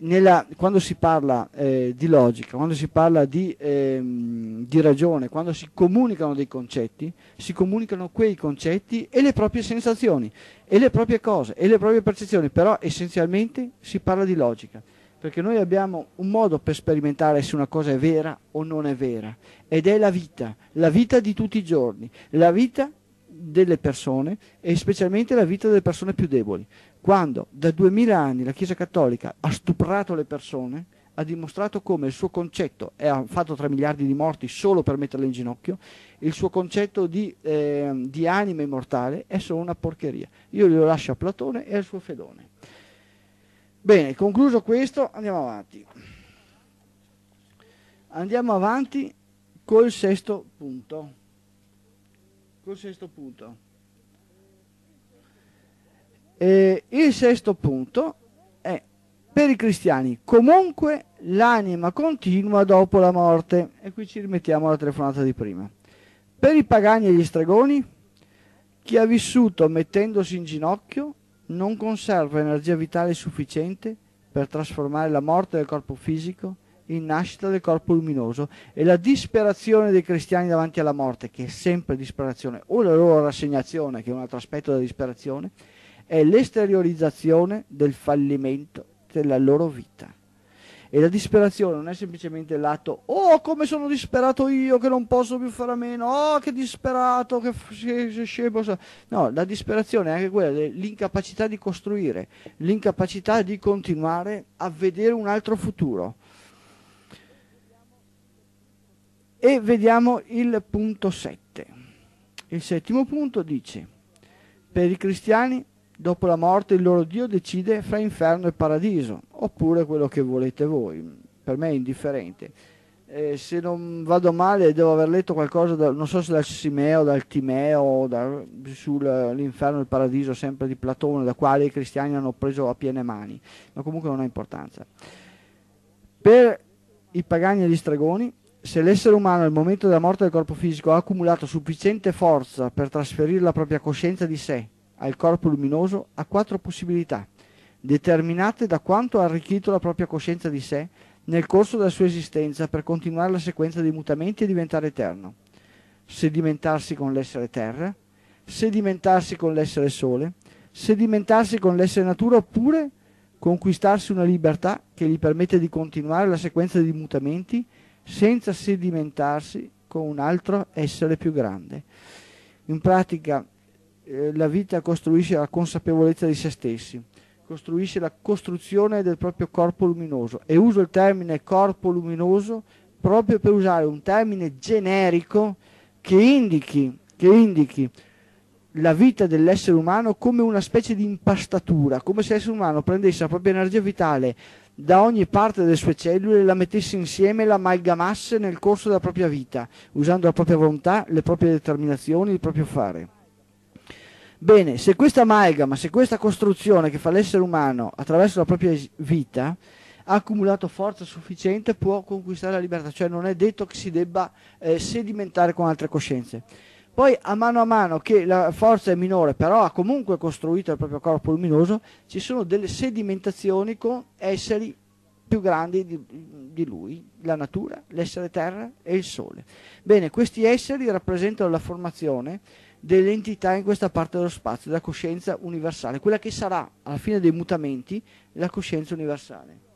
nella, quando si parla eh, di logica, quando si parla di, ehm, di, ragione, quando si comunicano dei concetti, si comunicano quei concetti e le proprie sensazioni, e le proprie cose, e le proprie percezioni, però essenzialmente si parla di logica, perché noi abbiamo un modo per sperimentare se una cosa è vera o non è vera, ed è la vita, la vita di tutti i giorni, la vita delle persone e specialmente la vita delle persone più deboli. Quando da duemila anni la Chiesa Cattolica ha stuprato le persone, ha dimostrato come il suo concetto, e ha fatto 3 miliardi di morti solo per metterle in ginocchio, il suo concetto di, eh, di anima immortale è solo una porcheria. Io glielo lascio a Platone e al suo Fedone. Bene, concluso questo, andiamo avanti. Andiamo avanti col sesto punto. Col sesto punto. E il sesto punto è per i cristiani comunque l'anima continua dopo la morte. E qui ci rimettiamo alla telefonata di prima. Per i pagani e gli stregoni, chi ha vissuto mettendosi in ginocchio non conserva energia vitale sufficiente per trasformare la morte del corpo fisico in nascita del corpo luminoso e la disperazione dei cristiani davanti alla morte, che è sempre disperazione, o la loro rassegnazione, che è un altro aspetto della disperazione, è l'esteriorizzazione del fallimento della loro vita. E la disperazione non è semplicemente l'atto, oh come sono disperato io che non posso più fare a meno, oh che disperato, che, scemo. No, la disperazione è anche quella dell'incapacità di costruire, l'incapacità di continuare a vedere un altro futuro. E vediamo il punto 7. Il settimo punto dice, per i cristiani dopo la morte il loro Dio decide fra inferno e paradiso, oppure quello che volete voi. Per me è indifferente. Eh, se non vado male devo aver letto qualcosa, da, non so se dal Simeo, dal Timeo, da, sull'inferno e il paradiso, sempre di Platone, da quale i cristiani hanno preso a piene mani, ma comunque non ha importanza. Per i pagani e gli stregoni, se l'essere umano al momento della morte del corpo fisico ha accumulato sufficiente forza per trasferire la propria coscienza di sé al corpo luminoso ha quattro possibilità, determinate da quanto ha arricchito la propria coscienza di sé nel corso della sua esistenza per continuare la sequenza dei mutamenti e diventare eterno. Sedimentarsi con l'essere terra, sedimentarsi con l'essere sole, sedimentarsi con l'essere natura oppure conquistarsi una libertà che gli permette di continuare la sequenza di mutamenti senza sedimentarsi con un altro essere più grande. In pratica eh, la vita costruisce la consapevolezza di se stessi, costruisce la costruzione del proprio corpo luminoso e uso il termine corpo luminoso proprio per usare un termine generico che indichi, che indichi la vita dell'essere umano come una specie di impastatura, come se l'essere umano prendesse la propria energia vitale da ogni parte delle sue cellule, la mettesse insieme e la amalgamasse nel corso della propria vita, usando la propria volontà, le proprie determinazioni, il proprio fare. Bene, se questa amalgama, se questa costruzione che fa l'essere umano attraverso la propria vita ha accumulato forza sufficiente, può conquistare la libertà, cioè non è detto che si debba eh, sedimentare con altre coscienze. Poi a mano a mano che la forza è minore, però ha comunque costruito il proprio corpo luminoso, ci sono delle sedimentazioni con esseri più grandi di, di, lui, la natura, l'essere terra e il sole. Bene, questi esseri rappresentano la formazione delle entità in questa parte dello spazio, della coscienza universale, quella che sarà alla fine dei mutamenti la coscienza universale.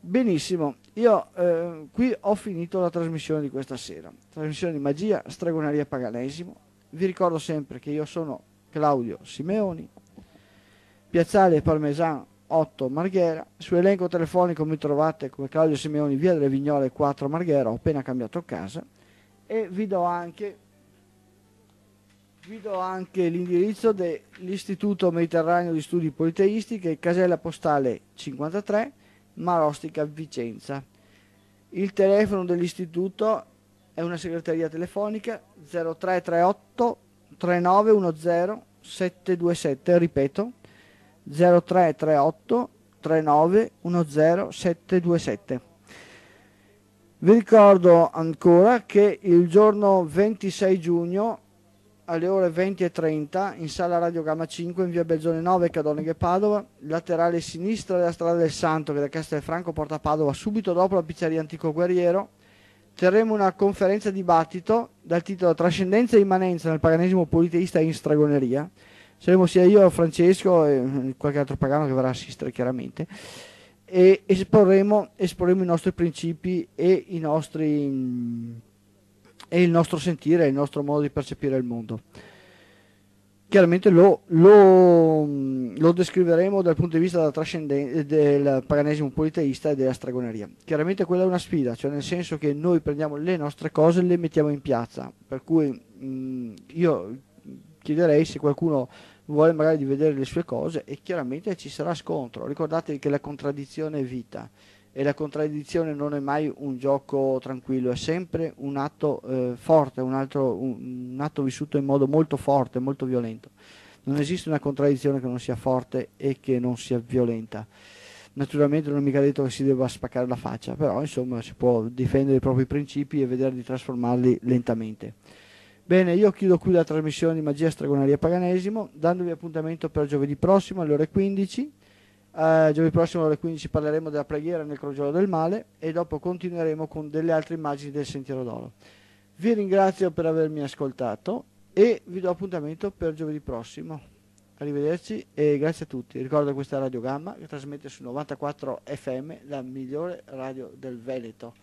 Benissimo, io eh, qui ho finito la trasmissione di questa sera, trasmissione di magia, stregoneria paganesimo. Vi ricordo sempre che io sono Claudio Simeoni, Piazzale Parmesan 8 Marghera, su elenco telefonico mi trovate come Claudio Simeoni, via delle Vignole 4 Marghera, ho appena cambiato casa e vi do anche vi do anche l'indirizzo dell'Istituto Mediterraneo di Studi Politeistiche, casella postale 53, Marostica, Vicenza. Il telefono dell'istituto è una segreteria telefonica 0338 3910 727, ripeto 0338 3910 727. Vi ricordo ancora che il giorno 26 giugno alle ore 20.30 in sala Radio Gamma 5 in via Belzone 9 Cadoneghe Padova, laterale sinistra della strada del Santo che da Castelfranco porta a Padova, subito dopo la pizzeria Antico Guerriero. Terremo una conferenza dibattito dal titolo Trascendenza e immanenza nel paganesimo politeista in stragoneria. Saremo sia io, Francesco e qualche altro pagano che verrà a assistere chiaramente e esporremo, esporremo i nostri principi e i nostri e il nostro sentire, il nostro modo di percepire il mondo. Chiaramente lo, lo, lo descriveremo dal punto di vista del paganesimo politeista e della stragoneria. Chiaramente quella è una sfida, cioè nel senso che noi prendiamo le nostre cose e le mettiamo in piazza, per cui mh, io chiederei se qualcuno vuole magari di vedere le sue cose e chiaramente ci sarà scontro. Ricordatevi che la contraddizione è vita e la contraddizione non è mai un gioco tranquillo, è sempre un atto eh, forte, un, altro, un, un, atto vissuto in modo molto forte, molto violento. Non esiste una contraddizione che non sia forte e che non sia violenta. Naturalmente non è mica detto che si debba spaccare la faccia, però insomma si può difendere i propri principi e vedere di trasformarli lentamente. Bene, io chiudo qui la trasmissione di Magia Stragonaria Paganesimo, dandovi appuntamento per giovedì prossimo alle ore 15 Uh, giovedì prossimo alle 15 parleremo della preghiera nel crogiolo del male e dopo continueremo con delle altre immagini del Sentiero d'Oro. Vi ringrazio per avermi ascoltato e vi do appuntamento per giovedì prossimo. Arrivederci e grazie a tutti. Ricordo questa è Radio Gamma che trasmette su 94 FM, la migliore radio del Veneto.